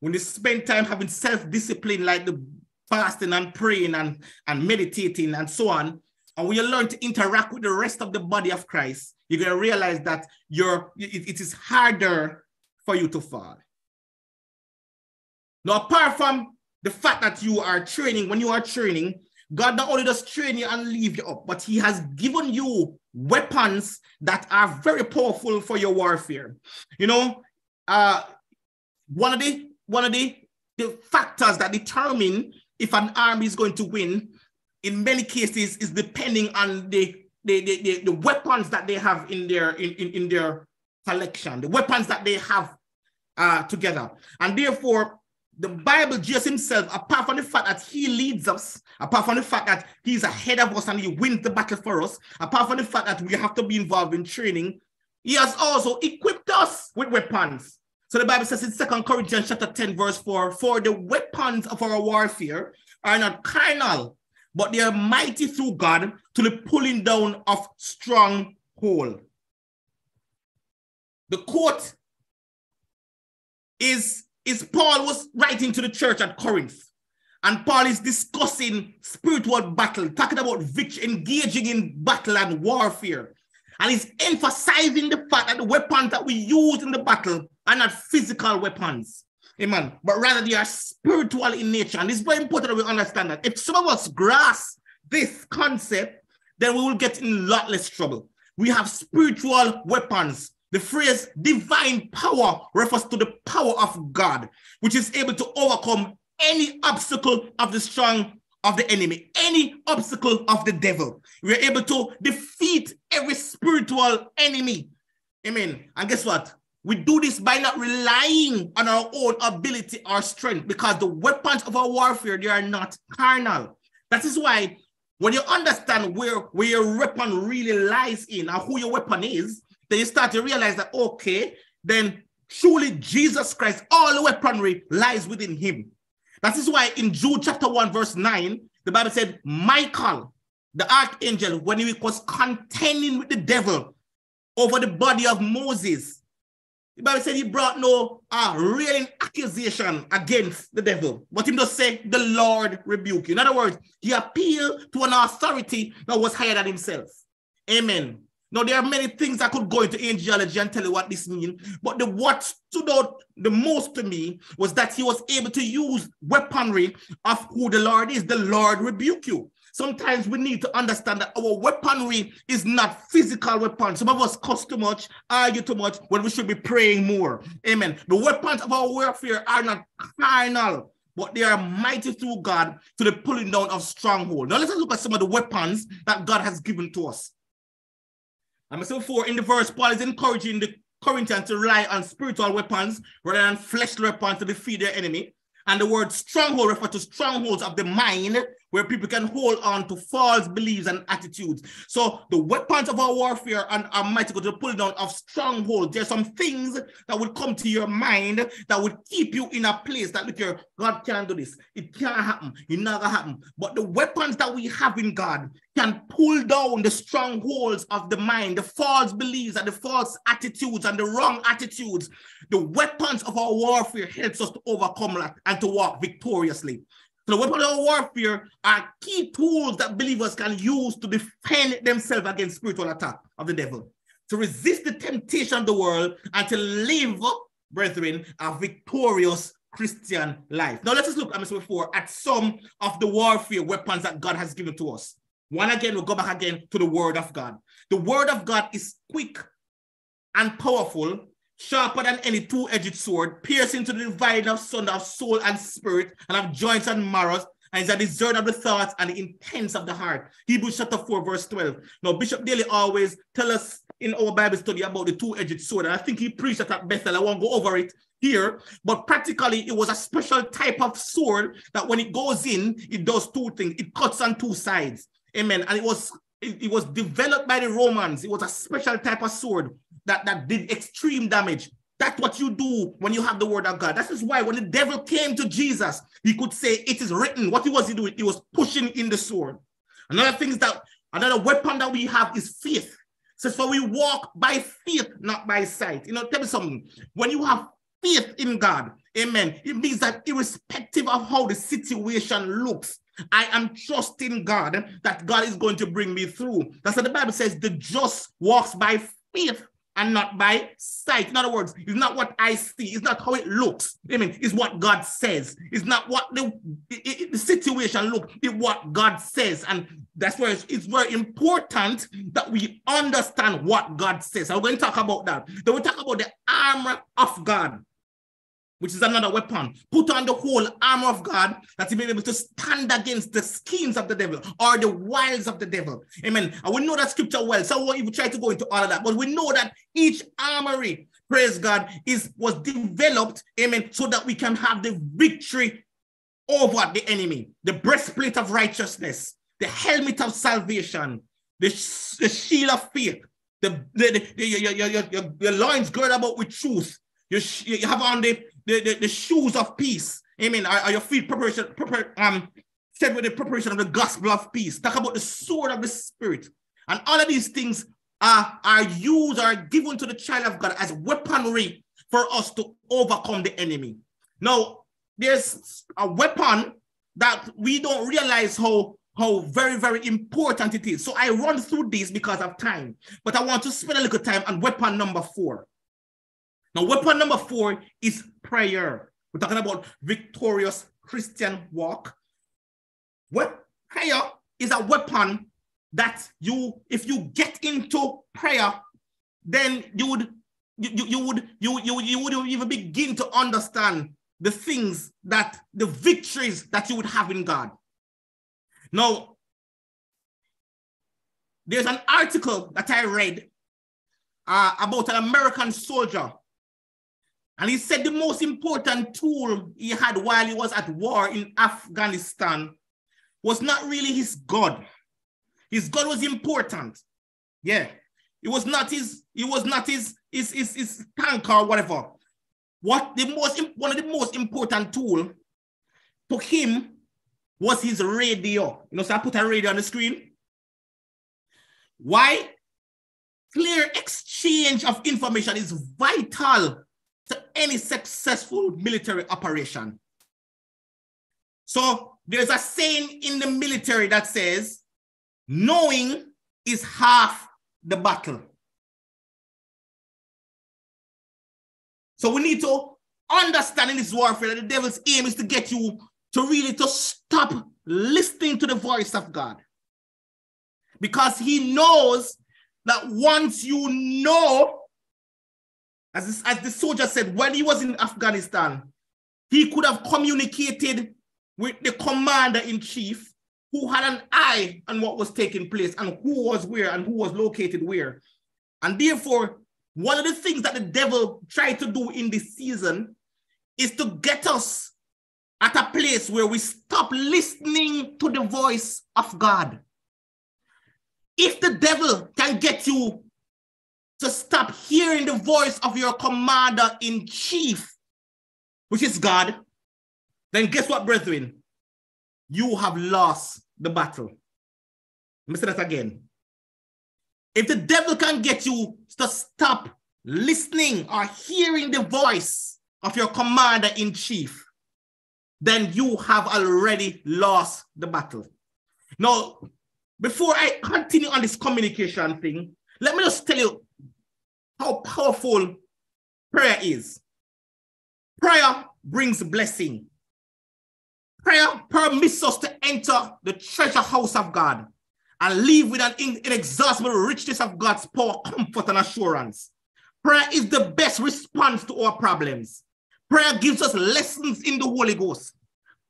when you spend time having self-discipline like the fasting and praying and, and meditating and so on, and when you learn to interact with the rest of the body of Christ, you're going to realize that you're, it, it is harder for you to fall. Now, apart from the fact that you are training, when you are training, God not only does train you and leave you up, but He has given you weapons that are very powerful for your warfare. You know, uh, one of the one of the, the factors that determine if an army is going to win, in many cases, is depending on the the, the, the, the weapons that they have in their in, in, in their collection, the weapons that they have uh, together. And therefore, the Bible, Jesus himself, apart from the fact that he leads us, apart from the fact that he's ahead of us and he wins the battle for us, apart from the fact that we have to be involved in training, he has also equipped us with weapons. So the Bible says in Second Corinthians chapter 10, verse 4, for the weapons of our warfare are not carnal, but they are mighty through God to the pulling down of stronghold. The quote is is Paul was writing to the church at Corinth. And Paul is discussing spiritual battle, talking about engaging in battle and warfare. And he's emphasizing the fact that the weapons that we use in the battle are not physical weapons. Amen. But rather they are spiritual in nature. And it's very important that we understand that. If some of us grasp this concept, then we will get in a lot less trouble. We have spiritual weapons The phrase divine power refers to the power of God, which is able to overcome any obstacle of the strong of the enemy, any obstacle of the devil. We're able to defeat every spiritual enemy. Amen. And guess what? We do this by not relying on our own ability or strength because the weapons of our warfare, they are not carnal. That is why when you understand where, where your weapon really lies in and who your weapon is, then you start to realize that, okay, then surely Jesus Christ, all the weaponry lies within him. That is why in Jude chapter 1, verse 9, the Bible said, Michael, the archangel, when he was contending with the devil over the body of Moses, the Bible said he brought no uh, real accusation against the devil. But him just say, the Lord rebuke you. In other words, he appealed to an authority that was higher than himself. Amen. Now, there are many things I could go into angelology and tell you what this means, but the what stood out the most to me was that he was able to use weaponry of who the Lord is. The Lord rebuke you. Sometimes we need to understand that our weaponry is not physical weapons. Some of us cuss too much, argue too much when we should be praying more. Amen. The weapons of our warfare are not carnal, but they are mighty through God to the pulling down of stronghold. Now let's look at some of the weapons that God has given to us. And so before in the verse, Paul is encouraging the Corinthians to rely on spiritual weapons rather than fleshly weapons to defeat their enemy. And the word stronghold refers to strongholds of the mind where people can hold on to false beliefs and attitudes. So the weapons of our warfare and are mighty to pulling down of strongholds. There's some things that will come to your mind that will keep you in a place that look here, God can't do this. It can't happen. It never happen. But the weapons that we have in God can pull down the strongholds of the mind, the false beliefs and the false attitudes and the wrong attitudes. The weapons of our warfare helps us to overcome that and to walk victoriously. So weapons of warfare are key tools that believers can use to defend themselves against spiritual attack of the devil, to resist the temptation of the world, and to live, brethren, a victorious Christian life. Now let us look, as before, at some of the warfare weapons that God has given to us. One again, we'll go back again to the word of God. The word of God is quick and powerful sharper than any two-edged sword, piercing to the dividing of sunder of soul and spirit, and of joints and marrows, and is a discern of the thoughts and the intents of the heart. Hebrews chapter 4, verse 12. Now, Bishop Daly always tell us in our Bible study about the two-edged sword, and I think he preached that at Bethel. I won't go over it here, but practically it was a special type of sword that when it goes in, it does two things. It cuts on two sides. Amen. And it was it, it was developed by the Romans. It was a special type of sword that, that did extreme damage. That's what you do when you have the word of God. That is why when the devil came to Jesus, he could say, It is written. What he was he doing? He was pushing in the sword. Another thing is that another weapon that we have is faith. So, so we walk by faith, not by sight. You know, tell me something. When you have faith in God, amen, it means that irrespective of how the situation looks, I am trusting God that God is going to bring me through. That's what the Bible says the just walks by faith and not by sight. In other words, it's not what I see, it's not how it looks. I mean, it's what God says. It's not what the, it, the situation looks, it's what God says. And that's where it's, it's, very important that we understand what God says. I'm going to talk about that. Then we talk about the armor of God which is another weapon. Put on the whole armor of God that you may be able to stand against the schemes of the devil or the wiles of the devil. Amen. And we know that scripture well, so we won't even try to go into all of that. But we know that each armory, praise God, is was developed, amen, so that we can have the victory over the enemy, the breastplate of righteousness, the helmet of salvation, the, the shield of faith, the, the, the, your, your, your, your, loins girded about with truth. You, you have on the the, the, the shoes of peace. Amen. Are, are your feet preparation, prepare, um, set with the preparation of the gospel of peace. Talk about the sword of the spirit. And all of these things are, are used, are given to the child of God as weaponry for us to overcome the enemy. Now, there's a weapon that we don't realize how how very, very important it is. So I run through this because of time, but I want to spend a little time on weapon number four. Now, weapon number four is prayer. We're talking about victorious Christian walk. What prayer is a weapon that you, if you get into prayer, then you would you, you would you, you, you wouldn't even begin to understand the things that the victories that you would have in God. Now, there's an article that I read uh, about an American soldier. And he said the most important tool he had while he was at war in Afghanistan was not really his God. His God was important. Yeah. It was not his, it was not his, his, his, his tank or whatever. What the most one of the most important tool to him was his radio. You know, so I put a radio on the screen. Why? Clear exchange of information is vital to any successful military operation. So there's a saying in the military that says, knowing is half the battle. So we need to understand in this warfare that the devil's aim is to get you to really to stop listening to the voice of God. Because he knows that once you know, as, as the soldier said, when he was in Afghanistan, he could have communicated with the commander in chief who had an eye on what was taking place and who was where and who was located where. And therefore, one of the things that the devil tried to do in this season is to get us at a place where we stop listening to the voice of God. If the devil can get you to stop hearing the voice of your commander in chief, which is God, then guess what, brethren? You have lost the battle. Let me say that again. If the devil can get you to stop listening or hearing the voice of your commander in chief, then you have already lost the battle. Now, before I continue on this communication thing, let me just tell you how powerful prayer is. Prayer brings blessing. Prayer permits us to enter the treasure house of God and live with an inexhaustible richness of God's power, comfort, and assurance. Prayer is the best response to our problems. Prayer gives us lessons in the Holy Ghost.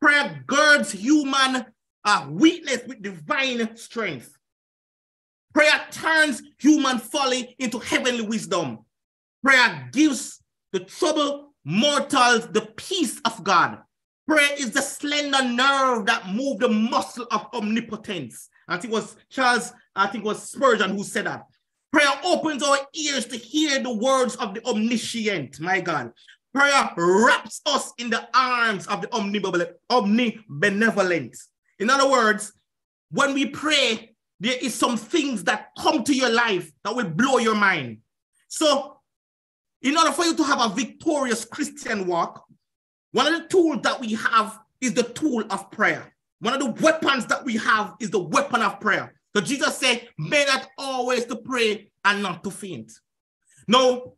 Prayer girds human uh, weakness with divine strength. Prayer turns human folly into heavenly wisdom. Prayer gives the troubled mortals the peace of God. Prayer is the slender nerve that moves the muscle of omnipotence. I think it was Charles, I think it was Spurgeon who said that. Prayer opens our ears to hear the words of the omniscient, my God. Prayer wraps us in the arms of the omnibenevolent. In other words, when we pray, there is some things that come to your life that will blow your mind. So, in order for you to have a victorious Christian walk, one of the tools that we have is the tool of prayer. One of the weapons that we have is the weapon of prayer. So Jesus said, may not always to pray and not to faint. Now,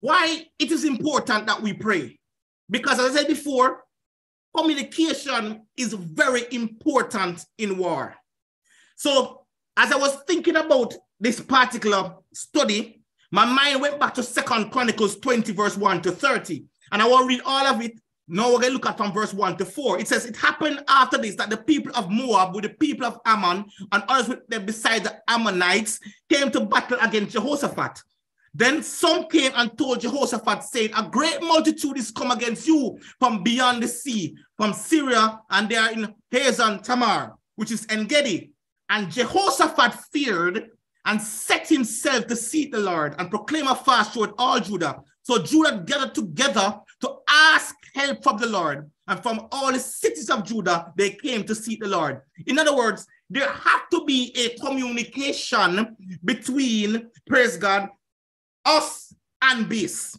why it is important that we pray? Because as I said before, communication is very important in war. So as I was thinking about this particular study, my mind went back to Second Chronicles 20, verse 1 to 30. And I will read all of it. Now we're going to look at from verse 1 to 4. It says, It happened after this that the people of Moab with the people of Ammon and others with them beside the Ammonites came to battle against Jehoshaphat. Then some came and told Jehoshaphat, saying, A great multitude is come against you from beyond the sea, from Syria, and they are in Hazazon Tamar, which is Engedi. And Jehoshaphat feared and set himself to seek the Lord and proclaim a fast throughout all Judah. So Judah gathered together to ask help from the Lord. And from all the cities of Judah, they came to seek the Lord. In other words, there had to be a communication between, praise God, us and beasts.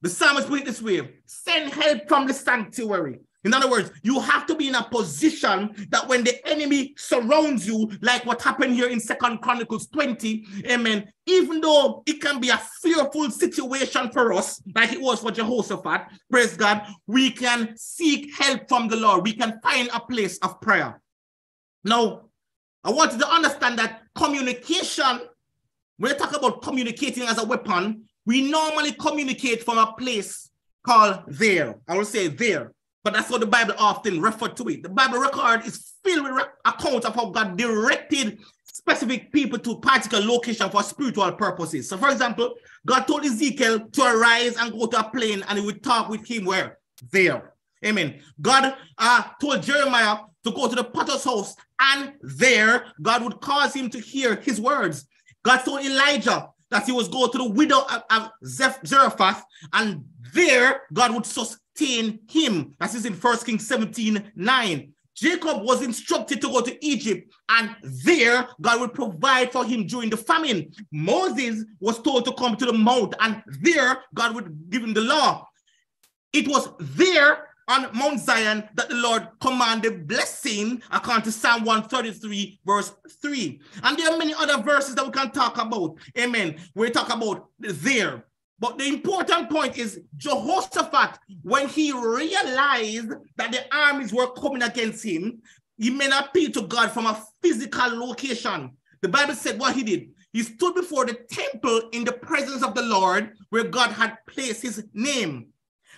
The psalmist put it this way send help from the sanctuary. In other words, you have to be in a position that when the enemy surrounds you, like what happened here in Second Chronicles 20, amen, even though it can be a fearful situation for us, like it was for Jehoshaphat, praise God, we can seek help from the Lord. We can find a place of prayer. Now, I want you to understand that communication, when you talk about communicating as a weapon, we normally communicate from a place called there. I will say there, but that's what the Bible often referred to it. The Bible record is filled with accounts of how God directed specific people to particular location for spiritual purposes. So, for example, God told Ezekiel to arise and go to a plain, and he would talk with him where there. Amen. God uh, told Jeremiah to go to the potter's house, and there God would cause him to hear his words. God told Elijah that he was going to the widow of, of Zarephath, and there God would sustain him. That is in 1 Kings 17 9. Jacob was instructed to go to Egypt, and there God would provide for him during the famine. Moses was told to come to the mount, and there God would give him the law. It was there on Mount Zion that the Lord commanded blessing according to Psalm 133, verse 3. And there are many other verses that we can talk about. Amen. We talk about there. But the important point is Jehoshaphat, when he realized that the armies were coming against him, he made appeal to God from a physical location. The Bible said what he did. He stood before the temple in the presence of the Lord where God had placed his name.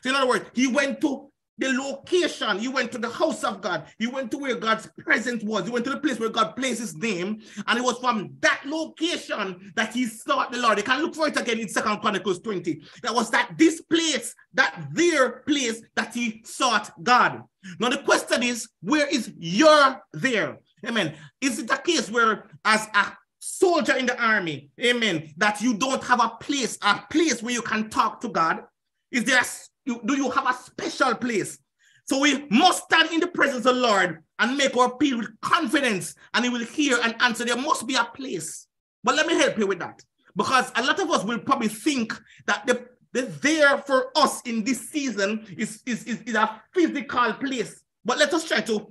So in other words, he went to the location. He went to the house of God. He went to where God's presence was. He went to the place where God placed his name. And it was from that location that he sought the Lord. You can look for it again in Second Chronicles 20. That was that this place, that their place that he sought God. Now the question is, where is your there? Amen. Is it a case where as a soldier in the army, amen, that you don't have a place, a place where you can talk to God? Is there a you, do you have a special place? So we must stand in the presence of the Lord and make our appeal with confidence, and He will hear and answer. There must be a place. But let me help you with that. Because a lot of us will probably think that the, the there for us in this season is, is, is, is a physical place. But let us try to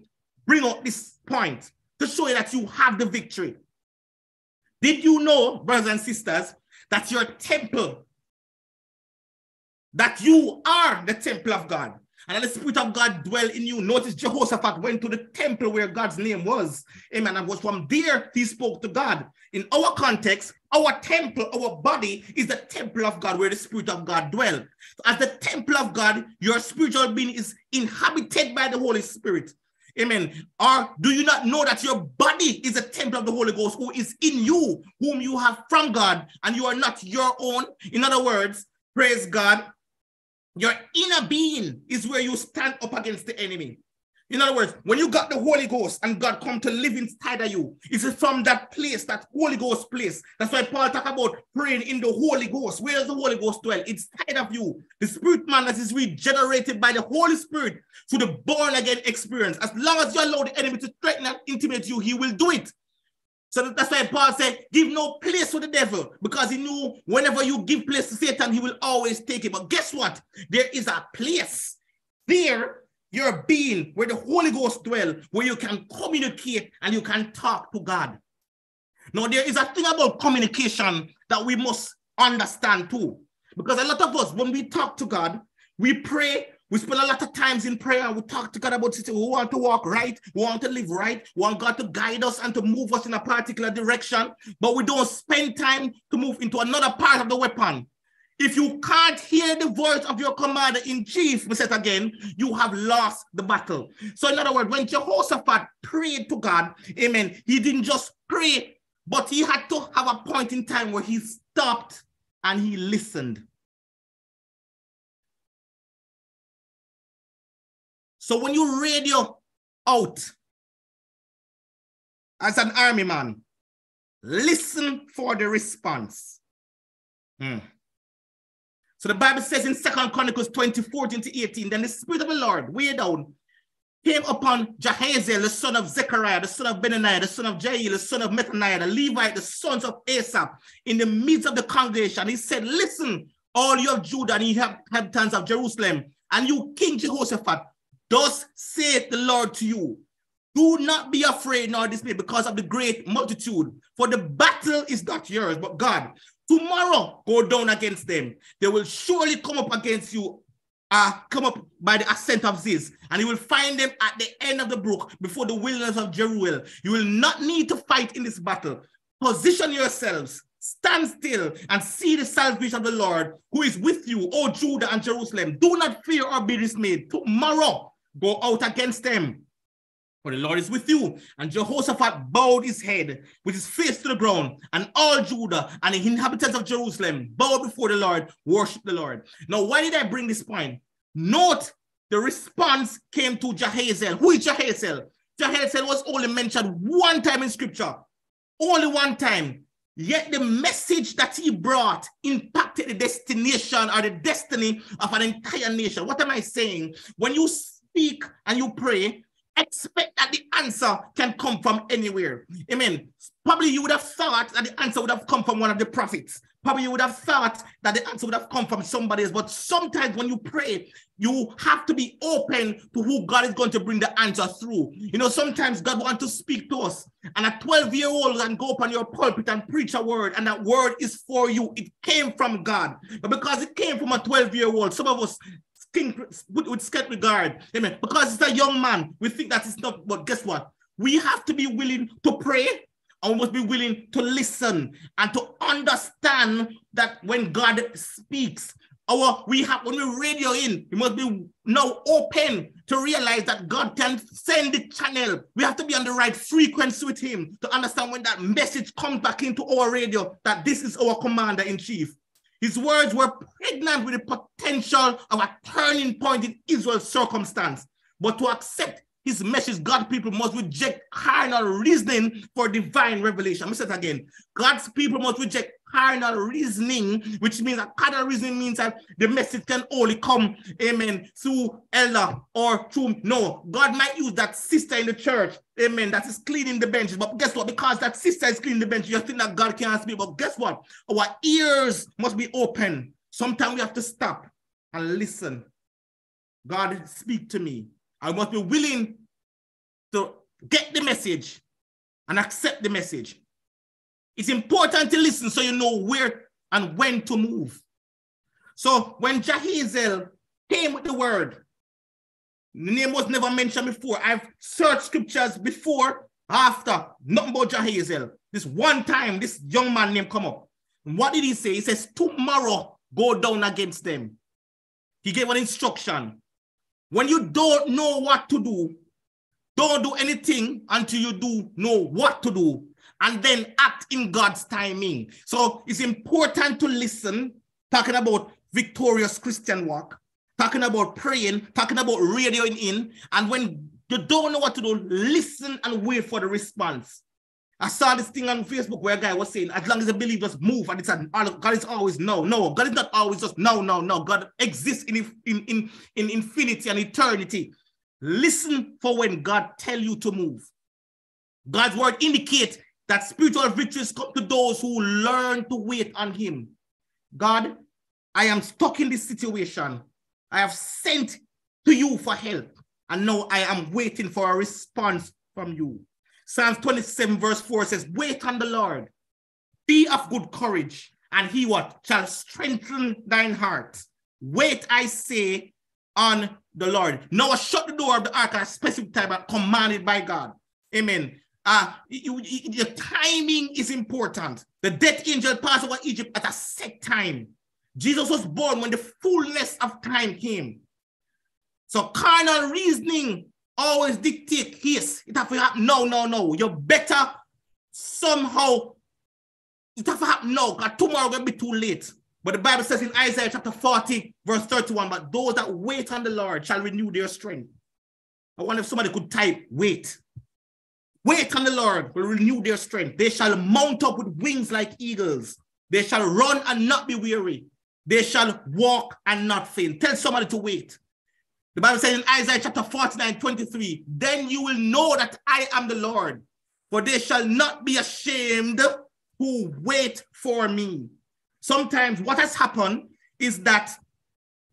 bring out this point to show you that you have the victory. Did you know, brothers and sisters, that your temple that you are the temple of God. And the Spirit of God dwell in you. Notice Jehoshaphat went to the temple where God's name was. Amen. And was from there he spoke to God. In our context, our temple, our body is the temple of God where the Spirit of God dwells. As the temple of God, your spiritual being is inhabited by the Holy Spirit. Amen. Or do you not know that your body is a temple of the Holy Ghost who is in you, whom you have from God, and you are not your own? In other words, praise God, your inner being is where you stand up against the enemy. In other words, when you got the Holy Ghost and God come to live inside of you, it's from that place, that Holy Ghost place. That's why Paul talk about praying in the Holy Ghost. Where does the Holy Ghost dwell? Inside of you. The spirit man that is regenerated by the Holy Spirit through the born again experience. As long as you allow the enemy to threaten and intimidate you, he will do it. So that's why Paul said, give no place to the devil, because he knew whenever you give place to Satan, he will always take it. But guess what? There is a place there, your being, where the Holy Ghost dwell, where you can communicate and you can talk to God. Now, there is a thing about communication that we must understand too. Because a lot of us, when we talk to God, we pray we spend a lot of times in prayer. We talk to God about it. We want to walk right. We want to live right. We want God to guide us and to move us in a particular direction. But we don't spend time to move into another part of the weapon. If you can't hear the voice of your commander in chief, we said again, you have lost the battle. So, in other words, when Jehoshaphat prayed to God, amen, he didn't just pray, but he had to have a point in time where he stopped and he listened. So when you radio out as an army man, listen for the response. Hmm. So the Bible says in Second Chronicles 20, 14 to 18, then the Spirit of the Lord, way down, came upon Jahaziel, the son of Zechariah, the son of Benaiah, the son of Jeiel, the son of Mattaniah, the Levite, the sons of Asaph, in the midst of the congregation. He said, Listen, all you of Judah and you have inhabitants of Jerusalem, and you, King Jehoshaphat, Thus saith the Lord to you, do not be afraid nor dismayed because of the great multitude, for the battle is not yours, but God. Tomorrow go down against them. They will surely come up against you, uh, come up by the ascent of Ziz, and you will find them at the end of the brook before the wilderness of Jeruel. You will not need to fight in this battle. Position yourselves, stand still and see the salvation of the Lord who is with you, O Judah and Jerusalem. Do not fear or be dismayed. Tomorrow go out against them. For the Lord is with you. And Jehoshaphat bowed his head with his face to the ground, and all Judah and the inhabitants of Jerusalem bowed before the Lord, worship the Lord. Now, why did I bring this point? Note the response came to Jahaziel. Who is Jahaziel? Jahaziel was only mentioned one time in scripture, only one time. Yet the message that he brought impacted the destination or the destiny of an entire nation. What am I saying? When you speak and you pray, expect that the answer can come from anywhere. Amen. Probably you would have thought that the answer would have come from one of the prophets. Probably you would have thought that the answer would have come from somebody else. But sometimes when you pray, you have to be open to who God is going to bring the answer through. You know, sometimes God wants to speak to us, and a 12 year old can go up on your pulpit and preach a word, and that word is for you. It came from God. But because it came from a 12 year old, some of us think with, with regard. Amen. Because it's a young man, we think that it's not, but guess what? We have to be willing to pray and we must be willing to listen and to understand that when God speaks, our we have when we radio in, we must be now open to realize that God can send the channel. We have to be on the right frequency with Him to understand when that message comes back into our radio that this is our commander in chief. His words were pregnant with the potential of a turning point in Israel's circumstance. But to accept his message, God people must reject carnal reasoning for divine revelation. Let me say it again. God's people must reject carnal reasoning, which means that carnal reasoning means that the message can only come, amen, through elder or through, no, God might use that sister in the church, amen, that is cleaning the benches. But guess what? Because that sister is cleaning the bench, you think that God can't speak. But guess what? Our ears must be open. Sometimes we have to stop and listen. God, speak to me. I must be willing to get the message and accept the message. It's important to listen so you know where and when to move. So when Jahaziel came with the word, the name was never mentioned before. I've searched scriptures before, after, nothing about Jahaziel. This one time, this young man name come up. What did he say? He says, tomorrow go down against them. He gave an instruction. When you don't know what to do, don't do anything until you do know what to do and then act in God's timing. So it's important to listen, talking about victorious Christian walk, talking about praying, talking about radioing in. And when you don't know what to do, listen and wait for the response. I saw this thing on Facebook where a guy was saying, as long as the believers move, and it's a, God is always no, no. God is not always just no, no, no. God exists in, in, in, in infinity and eternity. Listen for when God tell you to move. God's word indicate that spiritual riches come to those who learn to wait on him. God, I am stuck in this situation. I have sent to you for help, and now I am waiting for a response from you. Psalms 27, verse 4 says, Wait on the Lord, be of good courage, and he what shall strengthen thine heart. Wait, I say, on the Lord. Noah shut the door of the ark at a specific time commanded by God. Amen. Uh, the timing is important. The death angel passed over Egypt at a set time. Jesus was born when the fullness of time came. So carnal reasoning always dictate, yes, it have to happen. No, no, no. You're better somehow. It have to happen now, because tomorrow will be too late. But the Bible says in Isaiah chapter 40, verse 31, but those that wait on the Lord shall renew their strength. I wonder if somebody could type, wait. Wait on the Lord will renew their strength. They shall mount up with wings like eagles. They shall run and not be weary. They shall walk and not faint. Tell somebody to wait. The Bible says in Isaiah chapter 49, 23, then you will know that I am the Lord, for they shall not be ashamed who wait for me. Sometimes what has happened is that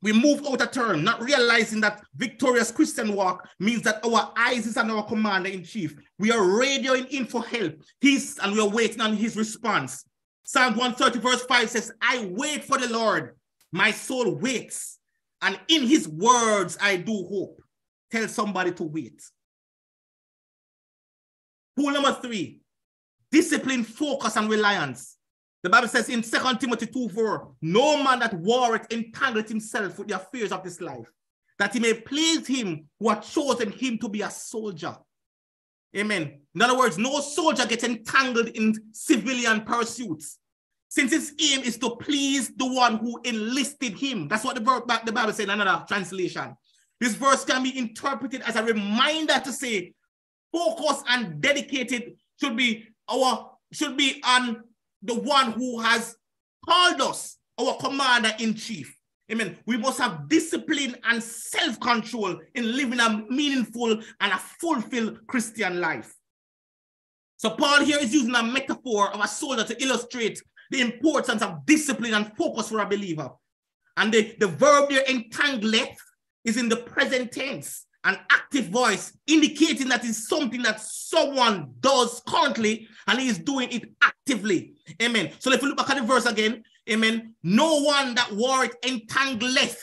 we move out of turn, not realizing that victorious Christian walk means that our eyes is on our commander in chief. We are radioing in for help. He's and we are waiting on his response. Psalm 130, verse 5 says, I wait for the Lord. My soul waits, and in his words I do hope. Tell somebody to wait. Rule number three discipline, focus, and reliance. The Bible says in 2 Timothy 2 4, no man that warreth entangleth himself with the affairs of this life, that he may please him who hath chosen him to be a soldier. Amen. In other words, no soldier gets entangled in civilian pursuits. Since his aim is to please the one who enlisted him. That's what the, the Bible says in another translation. This verse can be interpreted as a reminder to say, focus and dedicated should be our should be on the one who has called us, our commander in chief. Amen. We must have discipline and self control in living a meaningful and a fulfilled Christian life. So, Paul here is using a metaphor of a soldier to illustrate the importance of discipline and focus for a believer. And the, the verb there, entangleth, is in the present tense, an active voice, indicating that it's something that someone does currently and he is doing it actively. Amen. So if you look back at the verse again, amen. No one that war it entangleth.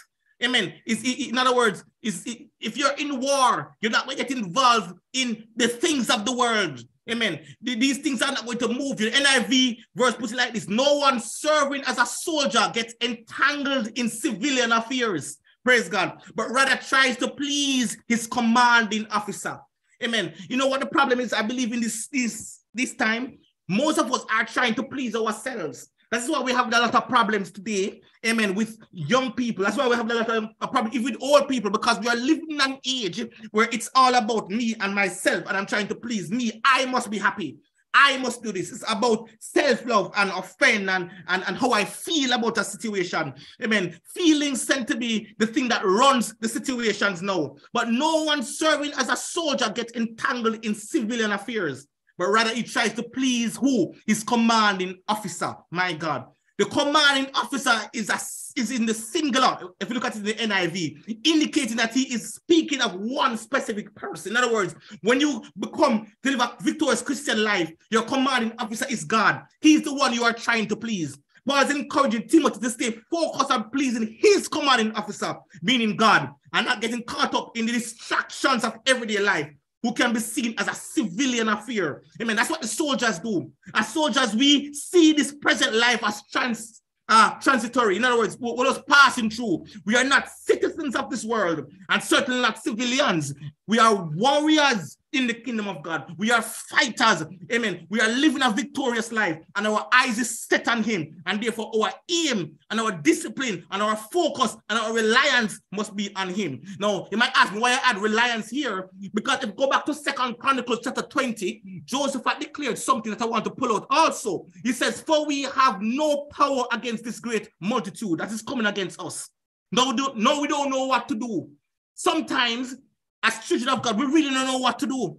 Amen. Is in other words, is if you're in war, you're not going to get involved in the things of the world. Amen. These things are not going to move you. NIV verse puts it like this: No one serving as a soldier gets entangled in civilian affairs. Praise God. But rather tries to please his commanding officer. Amen. You know what the problem is? I believe in this this this time most of us are trying to please ourselves. That's why we have a lot of problems today, amen, with young people. That's why we have a lot of a problem even with old people, because we are living in an age where it's all about me and myself, and I'm trying to please me. I must be happy. I must do this. It's about self-love and offend and, and, and how I feel about a situation. Amen. Feelings tend to be the thing that runs the situations now. But no one serving as a soldier gets entangled in civilian affairs but rather he tries to please who? His commanding officer. My God. The commanding officer is, a, is in the singular, if you look at it in the NIV, indicating that he is speaking of one specific person. In other words, when you become deliver live victorious Christian life, your commanding officer is God. He's the one you are trying to please. Paul is encouraging Timothy to stay focused on pleasing his commanding officer, meaning God, and not getting caught up in the distractions of everyday life who can be seen as a civilian affair. Amen. That's what the soldiers do. As soldiers, we see this present life as trans uh, transitory. In other words, we're just passing through. We are not citizens of this world and certainly not civilians. We are warriors in the kingdom of God. We are fighters. Amen. We are living a victorious life and our eyes is set on him. And therefore our aim and our discipline and our focus and our reliance must be on him. Now, you might ask me why I add reliance here. Because if go back to Second Chronicles chapter 20, Jehoshaphat declared something that I want to pull out also. He says, for we have no power against this great multitude that is coming against us. No, no, we don't know what to do. Sometimes as children of God, we really don't know what to do.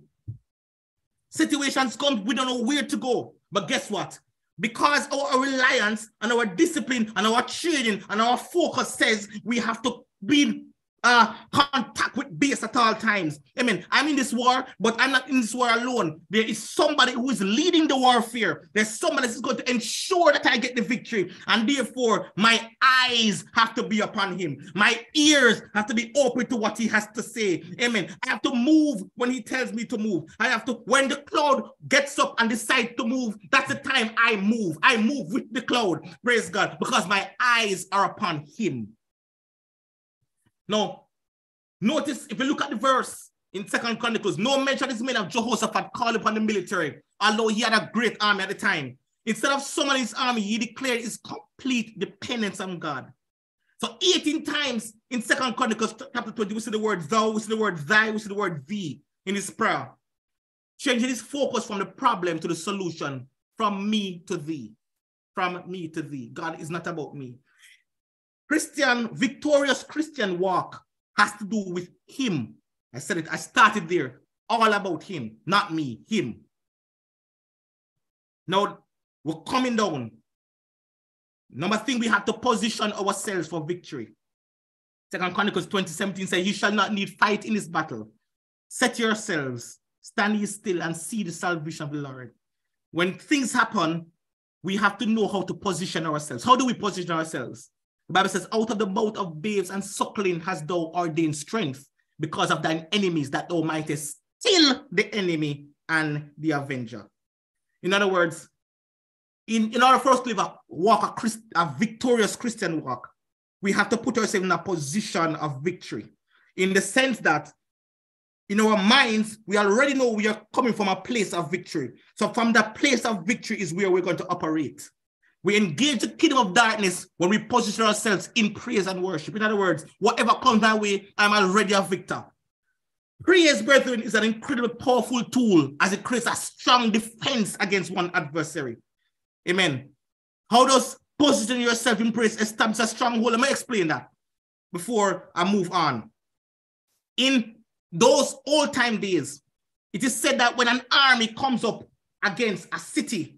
Situations come, we don't know where to go. But guess what? Because our reliance and our discipline and our training and our focus says we have to be uh, contact with base at all times. I mean, I'm in this war, but I'm not in this war alone. There is somebody who is leading the warfare. There's somebody that's going to ensure that I get the victory. And therefore, my eyes have to be upon him. My ears have to be open to what he has to say. Amen. I have to move when he tells me to move. I have to, when the cloud gets up and decides to move, that's the time I move. I move with the cloud. Praise God. Because my eyes are upon him. Now, notice if you look at the verse in Second Chronicles, no mention is made of Jehoshaphat calling upon the military, although he had a great army at the time. Instead of summoning his army, he declared his complete dependence on God. So 18 times in Second Chronicles chapter 20, we see the word thou, we see the word thy, we see the word thee in his prayer. Changing his focus from the problem to the solution, from me to thee. From me to thee. God is not about me. Christian, victorious Christian walk has to do with him. I said it, I started there. All about him, not me, him. Now we're coming down. Number thing, we have to position ourselves for victory. Second Chronicles 2017 says, You shall not need fight in this battle. Set yourselves, stand ye still, and see the salvation of the Lord. When things happen, we have to know how to position ourselves. How do we position ourselves? Bible says, out of the mouth of babes and suckling has thou ordained strength because of thine enemies that thou mightest still the enemy and the avenger. In other words, in, in order for us to live a walk, a, Christ, a victorious Christian walk, we have to put ourselves in a position of victory in the sense that in our minds, we already know we are coming from a place of victory. So from that place of victory is where we're going to operate. We engage the kingdom of darkness when we position ourselves in praise and worship. In other words, whatever comes my way, I'm already a victor. Praise, brethren, is an incredibly powerful tool as it creates a strong defense against one adversary. Amen. How does positioning yourself in praise establish a stronghold? Let me explain that before I move on. In those old time days, it is said that when an army comes up against a city,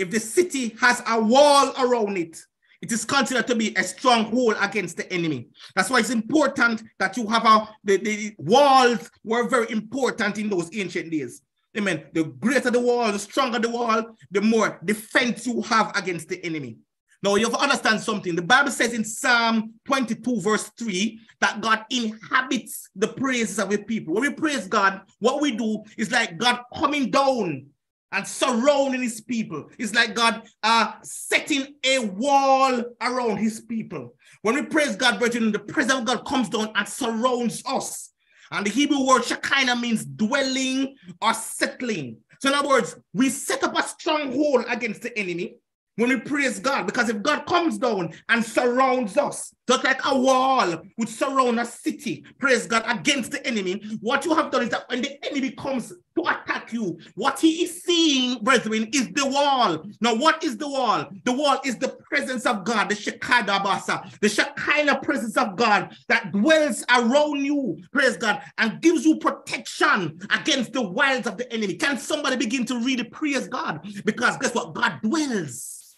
if the city has a wall around it, it is considered to be a stronghold against the enemy. That's why it's important that you have a the, the walls were very important in those ancient days. Amen. The greater the wall, the stronger the wall, the more defense you have against the enemy. Now you have to understand something. The Bible says in Psalm 22, verse 3, that God inhabits the praises of his people. When we praise God, what we do is like God coming down and surrounding his people. It's like God uh, setting a wall around his people. When we praise God, brethren, the presence of God comes down and surrounds us. And the Hebrew word Shekinah means dwelling or settling. So, in other words, we set up a stronghold against the enemy when we praise God, because if God comes down and surrounds us, just like a wall would surround a city, praise God, against the enemy, what you have done is that when the enemy comes to attack you, what he is seeing, brethren, is the wall. Now, what is the wall? The wall is the presence of God, the Shekinah Basa, the Shekinah presence of God that dwells around you, praise God, and gives you protection against the wiles of the enemy. Can somebody begin to the praise God? Because guess what? God dwells.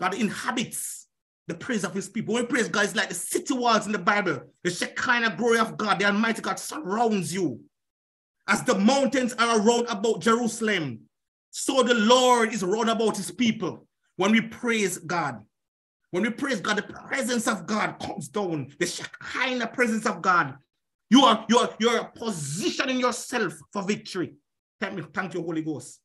God inhabits the praise of his people. When we praise God, it's like the city walls in the Bible. The Shekinah glory of God, the Almighty God surrounds you. As the mountains are around about Jerusalem, so the Lord is around about his people. When we praise God, when we praise God, the presence of God comes down, the Shekinah presence of God. You are, you are, you are positioning yourself for victory. Thank me, thank you, Holy Ghost.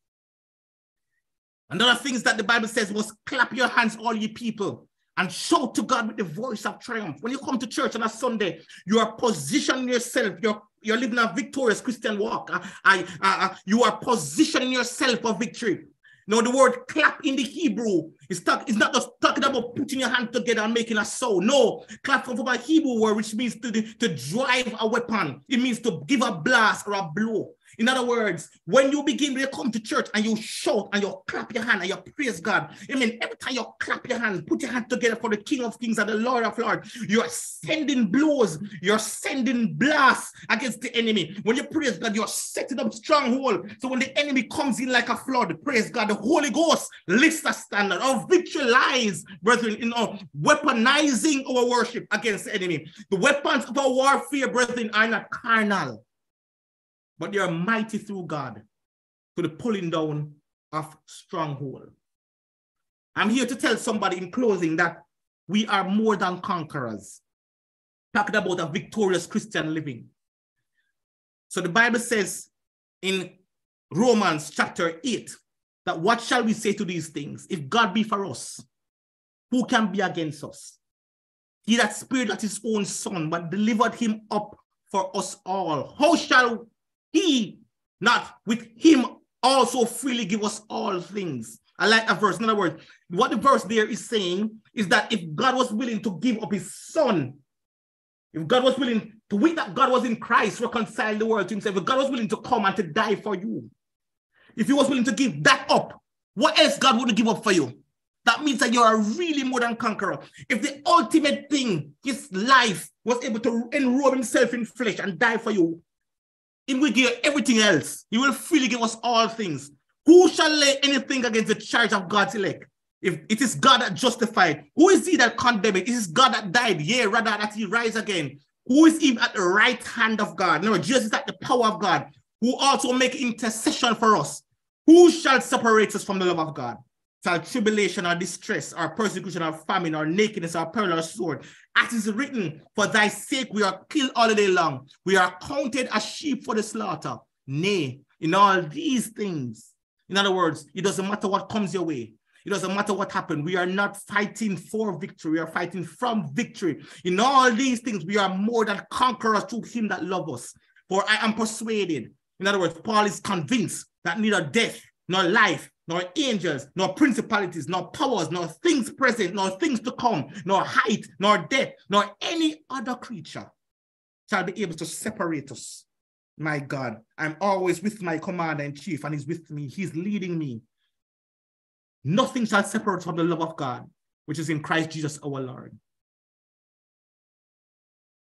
Another things that the Bible says was clap your hands, all ye people, and shout to God with the voice of triumph. When you come to church on a Sunday, you are positioning yourself. You're you're living a victorious Christian walk. Uh, I, uh, you are positioning yourself for victory. Now, the word clap in the Hebrew is, talk, is not just talking about putting your hand together and making a sound. No, clap from a Hebrew word, which means to, to drive a weapon. It means to give a blast or a blow. In other words, when you begin you come to church and you shout and you clap your hand and you praise God, I mean, every time you clap your hand, put your hand together for the King of Kings and the Lord of Lords, you're sending blows, you're sending blasts against the enemy. When you praise God, you're setting up stronghold. So when the enemy comes in like a flood, praise God, the Holy Ghost lifts the standard. Our victory lies, brethren, in our weaponizing our worship against the enemy. The weapons of our warfare, brethren, are not carnal but they are mighty through God to the pulling down of stronghold. I'm here to tell somebody in closing that we are more than conquerors. Talking about a victorious Christian living. So the Bible says in Romans chapter 8 that what shall we say to these things? If God be for us, who can be against us? He that spared not his own son, but delivered him up for us all. How shall he not with him also freely give us all things. I like that verse. In other words, what the verse there is saying is that if God was willing to give up his son, if God was willing to wait that God was in Christ, reconcile the world to himself, if God was willing to come and to die for you, if he was willing to give that up, what else God wouldn't give up for you? That means that you are really more than conqueror. If the ultimate thing, his life, was able to enroll himself in flesh and die for you, he will give everything else. He will freely give us all things. Who shall lay anything against the charge of God's elect? If it is God that justified, who is he that condemned? It is God that died, yea, rather that he rise again. Who is even at the right hand of God? No, Jesus is at the power of God, who also make intercession for us. Who shall separate us from the love of God? shall tribulation or distress or persecution or famine or nakedness or peril or sword. As is written, for thy sake we are killed all the day long. We are counted as sheep for the slaughter. Nay, in all these things, in other words, it doesn't matter what comes your way. It doesn't matter what happened. We are not fighting for victory. We are fighting from victory. In all these things, we are more than conquerors through him that love us. For I am persuaded. In other words, Paul is convinced that neither death, nor life, nor angels, nor principalities, nor powers, nor things present, nor things to come, nor height, nor depth, nor any other creature shall be able to separate us. My God, I'm always with my commander in chief, and he's with me. He's leading me. Nothing shall separate from the love of God, which is in Christ Jesus our Lord.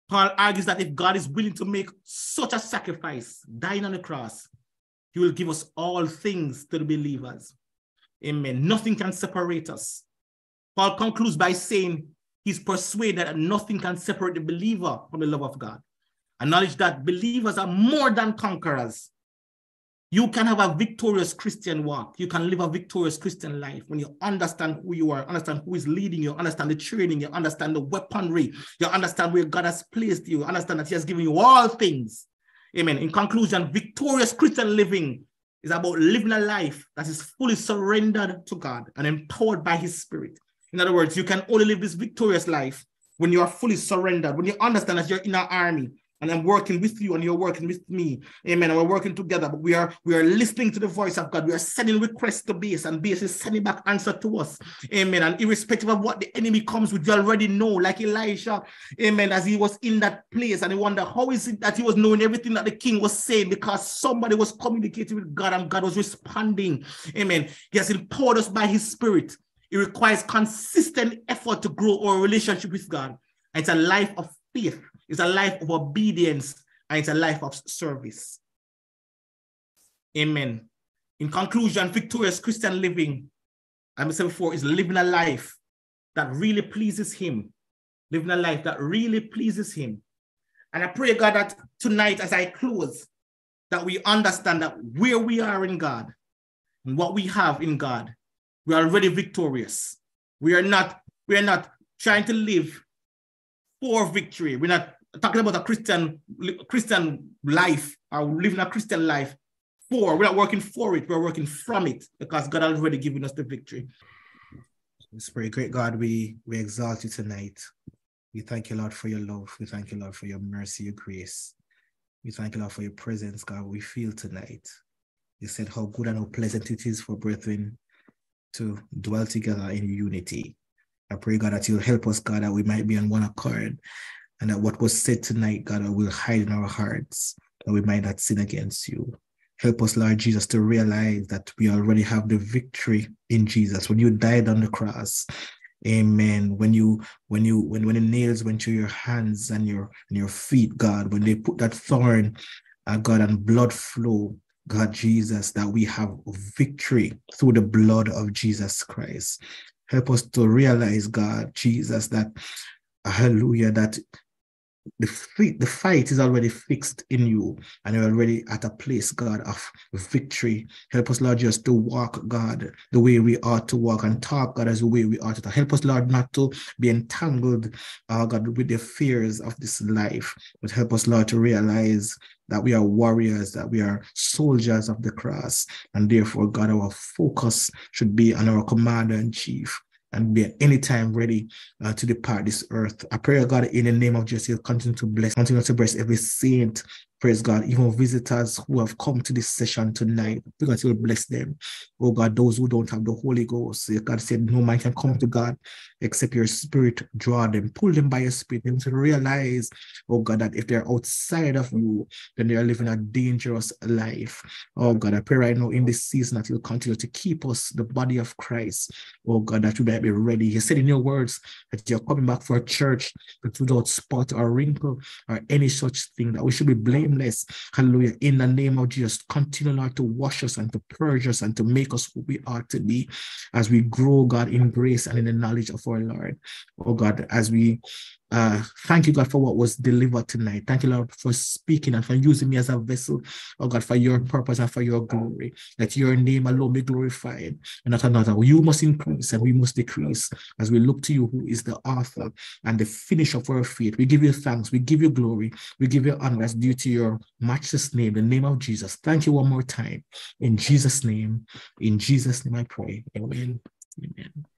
Paul argues that if God is willing to make such a sacrifice, dying on the cross, he will give us all things to the believers. Amen. Nothing can separate us. Paul concludes by saying he's persuaded that nothing can separate the believer from the love of God. A knowledge that believers are more than conquerors. You can have a victorious Christian walk. You can live a victorious Christian life when you understand who you are, understand who is leading you, understand the training, you understand the weaponry, you understand where God has placed you, understand that He has given you all things. Amen. In conclusion, victorious Christian living is about living a life that is fully surrendered to God and empowered by His Spirit. In other words, you can only live this victorious life when you are fully surrendered, when you understand that you're in an army, and I'm working with you and you're working with me. Amen. And we're working together, but we are we are listening to the voice of God. We are sending requests to base, and base is sending back answer to us. Amen. And irrespective of what the enemy comes with, you already know, like Elisha, amen, as he was in that place and he wondered how is it that he was knowing everything that the king was saying because somebody was communicating with God and God was responding. Amen. He has empowered us by his spirit. It requires consistent effort to grow our relationship with God. It's a life of faith it's a life of obedience and it's a life of service. Amen. In conclusion, victorious Christian living, I said before, is living a life that really pleases Him, living a life that really pleases Him. And I pray, God, that tonight as I close, that we understand that where we are in God and what we have in God, we are already victorious. We are not, we are not trying to live for victory. We're not talking about a Christian Christian life or living a Christian life for. We're not working for it, we're working from it because God has already given us the victory. Pray. Great God, we, we exalt you tonight. We thank you, Lord, for your love. We thank you, Lord, for your mercy, your grace. We thank you, Lord, for your presence, God. We feel tonight. You said how good and how pleasant it is for brethren to dwell together in unity. I pray, God, that you'll help us, God, that we might be on one accord and that what was said tonight, God, will hide in our hearts, that we might not sin against you. Help us, Lord Jesus, to realize that we already have the victory in Jesus. When you died on the cross, Amen. When you when you when when the nails went through your hands and your and your feet, God, when they put that thorn, uh, God, and blood flow, God Jesus, that we have victory through the blood of Jesus Christ. Help us to realize, God, Jesus, that hallelujah, that the, the fight is already fixed in you and you're already at a place, God, of victory. Help us, Lord, just to walk, God, the way we ought to walk and talk, God, as the way we ought to talk. Help us, Lord, not to be entangled, uh, God, with the fears of this life, but help us, Lord, to realize that we are warriors, that we are soldiers of the cross, and therefore, God, our focus should be on our commander in chief and be at any time ready uh, to depart this earth. I pray, God, in the name of Jesus, continue to bless, continue to bless every saint, Praise God. Even visitors who have come to this session tonight, because you'll bless them. Oh God, those who don't have the Holy Ghost, God said, No man can come to God except your spirit draw them, pull them by your spirit, and to realize, oh God, that if they're outside of you, then they are living a dangerous life. Oh God, I pray right now in this season that you'll continue to keep us, the body of Christ. Oh God, that we might be ready. You said in your words that you're coming back for a church but without spot or wrinkle or any such thing, that we should be blamed blameless. Hallelujah. In the name of Jesus, continue, Lord, to wash us and to purge us and to make us who we are to be as we grow, God, in grace and in the knowledge of our Lord. Oh, God, as we uh, thank you, God, for what was delivered tonight. Thank you, Lord, for speaking and for using me as a vessel, oh God, for your purpose and for your glory. Let your name alone be glorified and not another. You must increase and we must decrease as we look to you, who is the author and the finisher of our faith. We give you thanks, we give you glory, we give you honor as due to your matchless name, the name of Jesus. Thank you one more time. In Jesus' name, in Jesus' name I pray. Amen. Amen.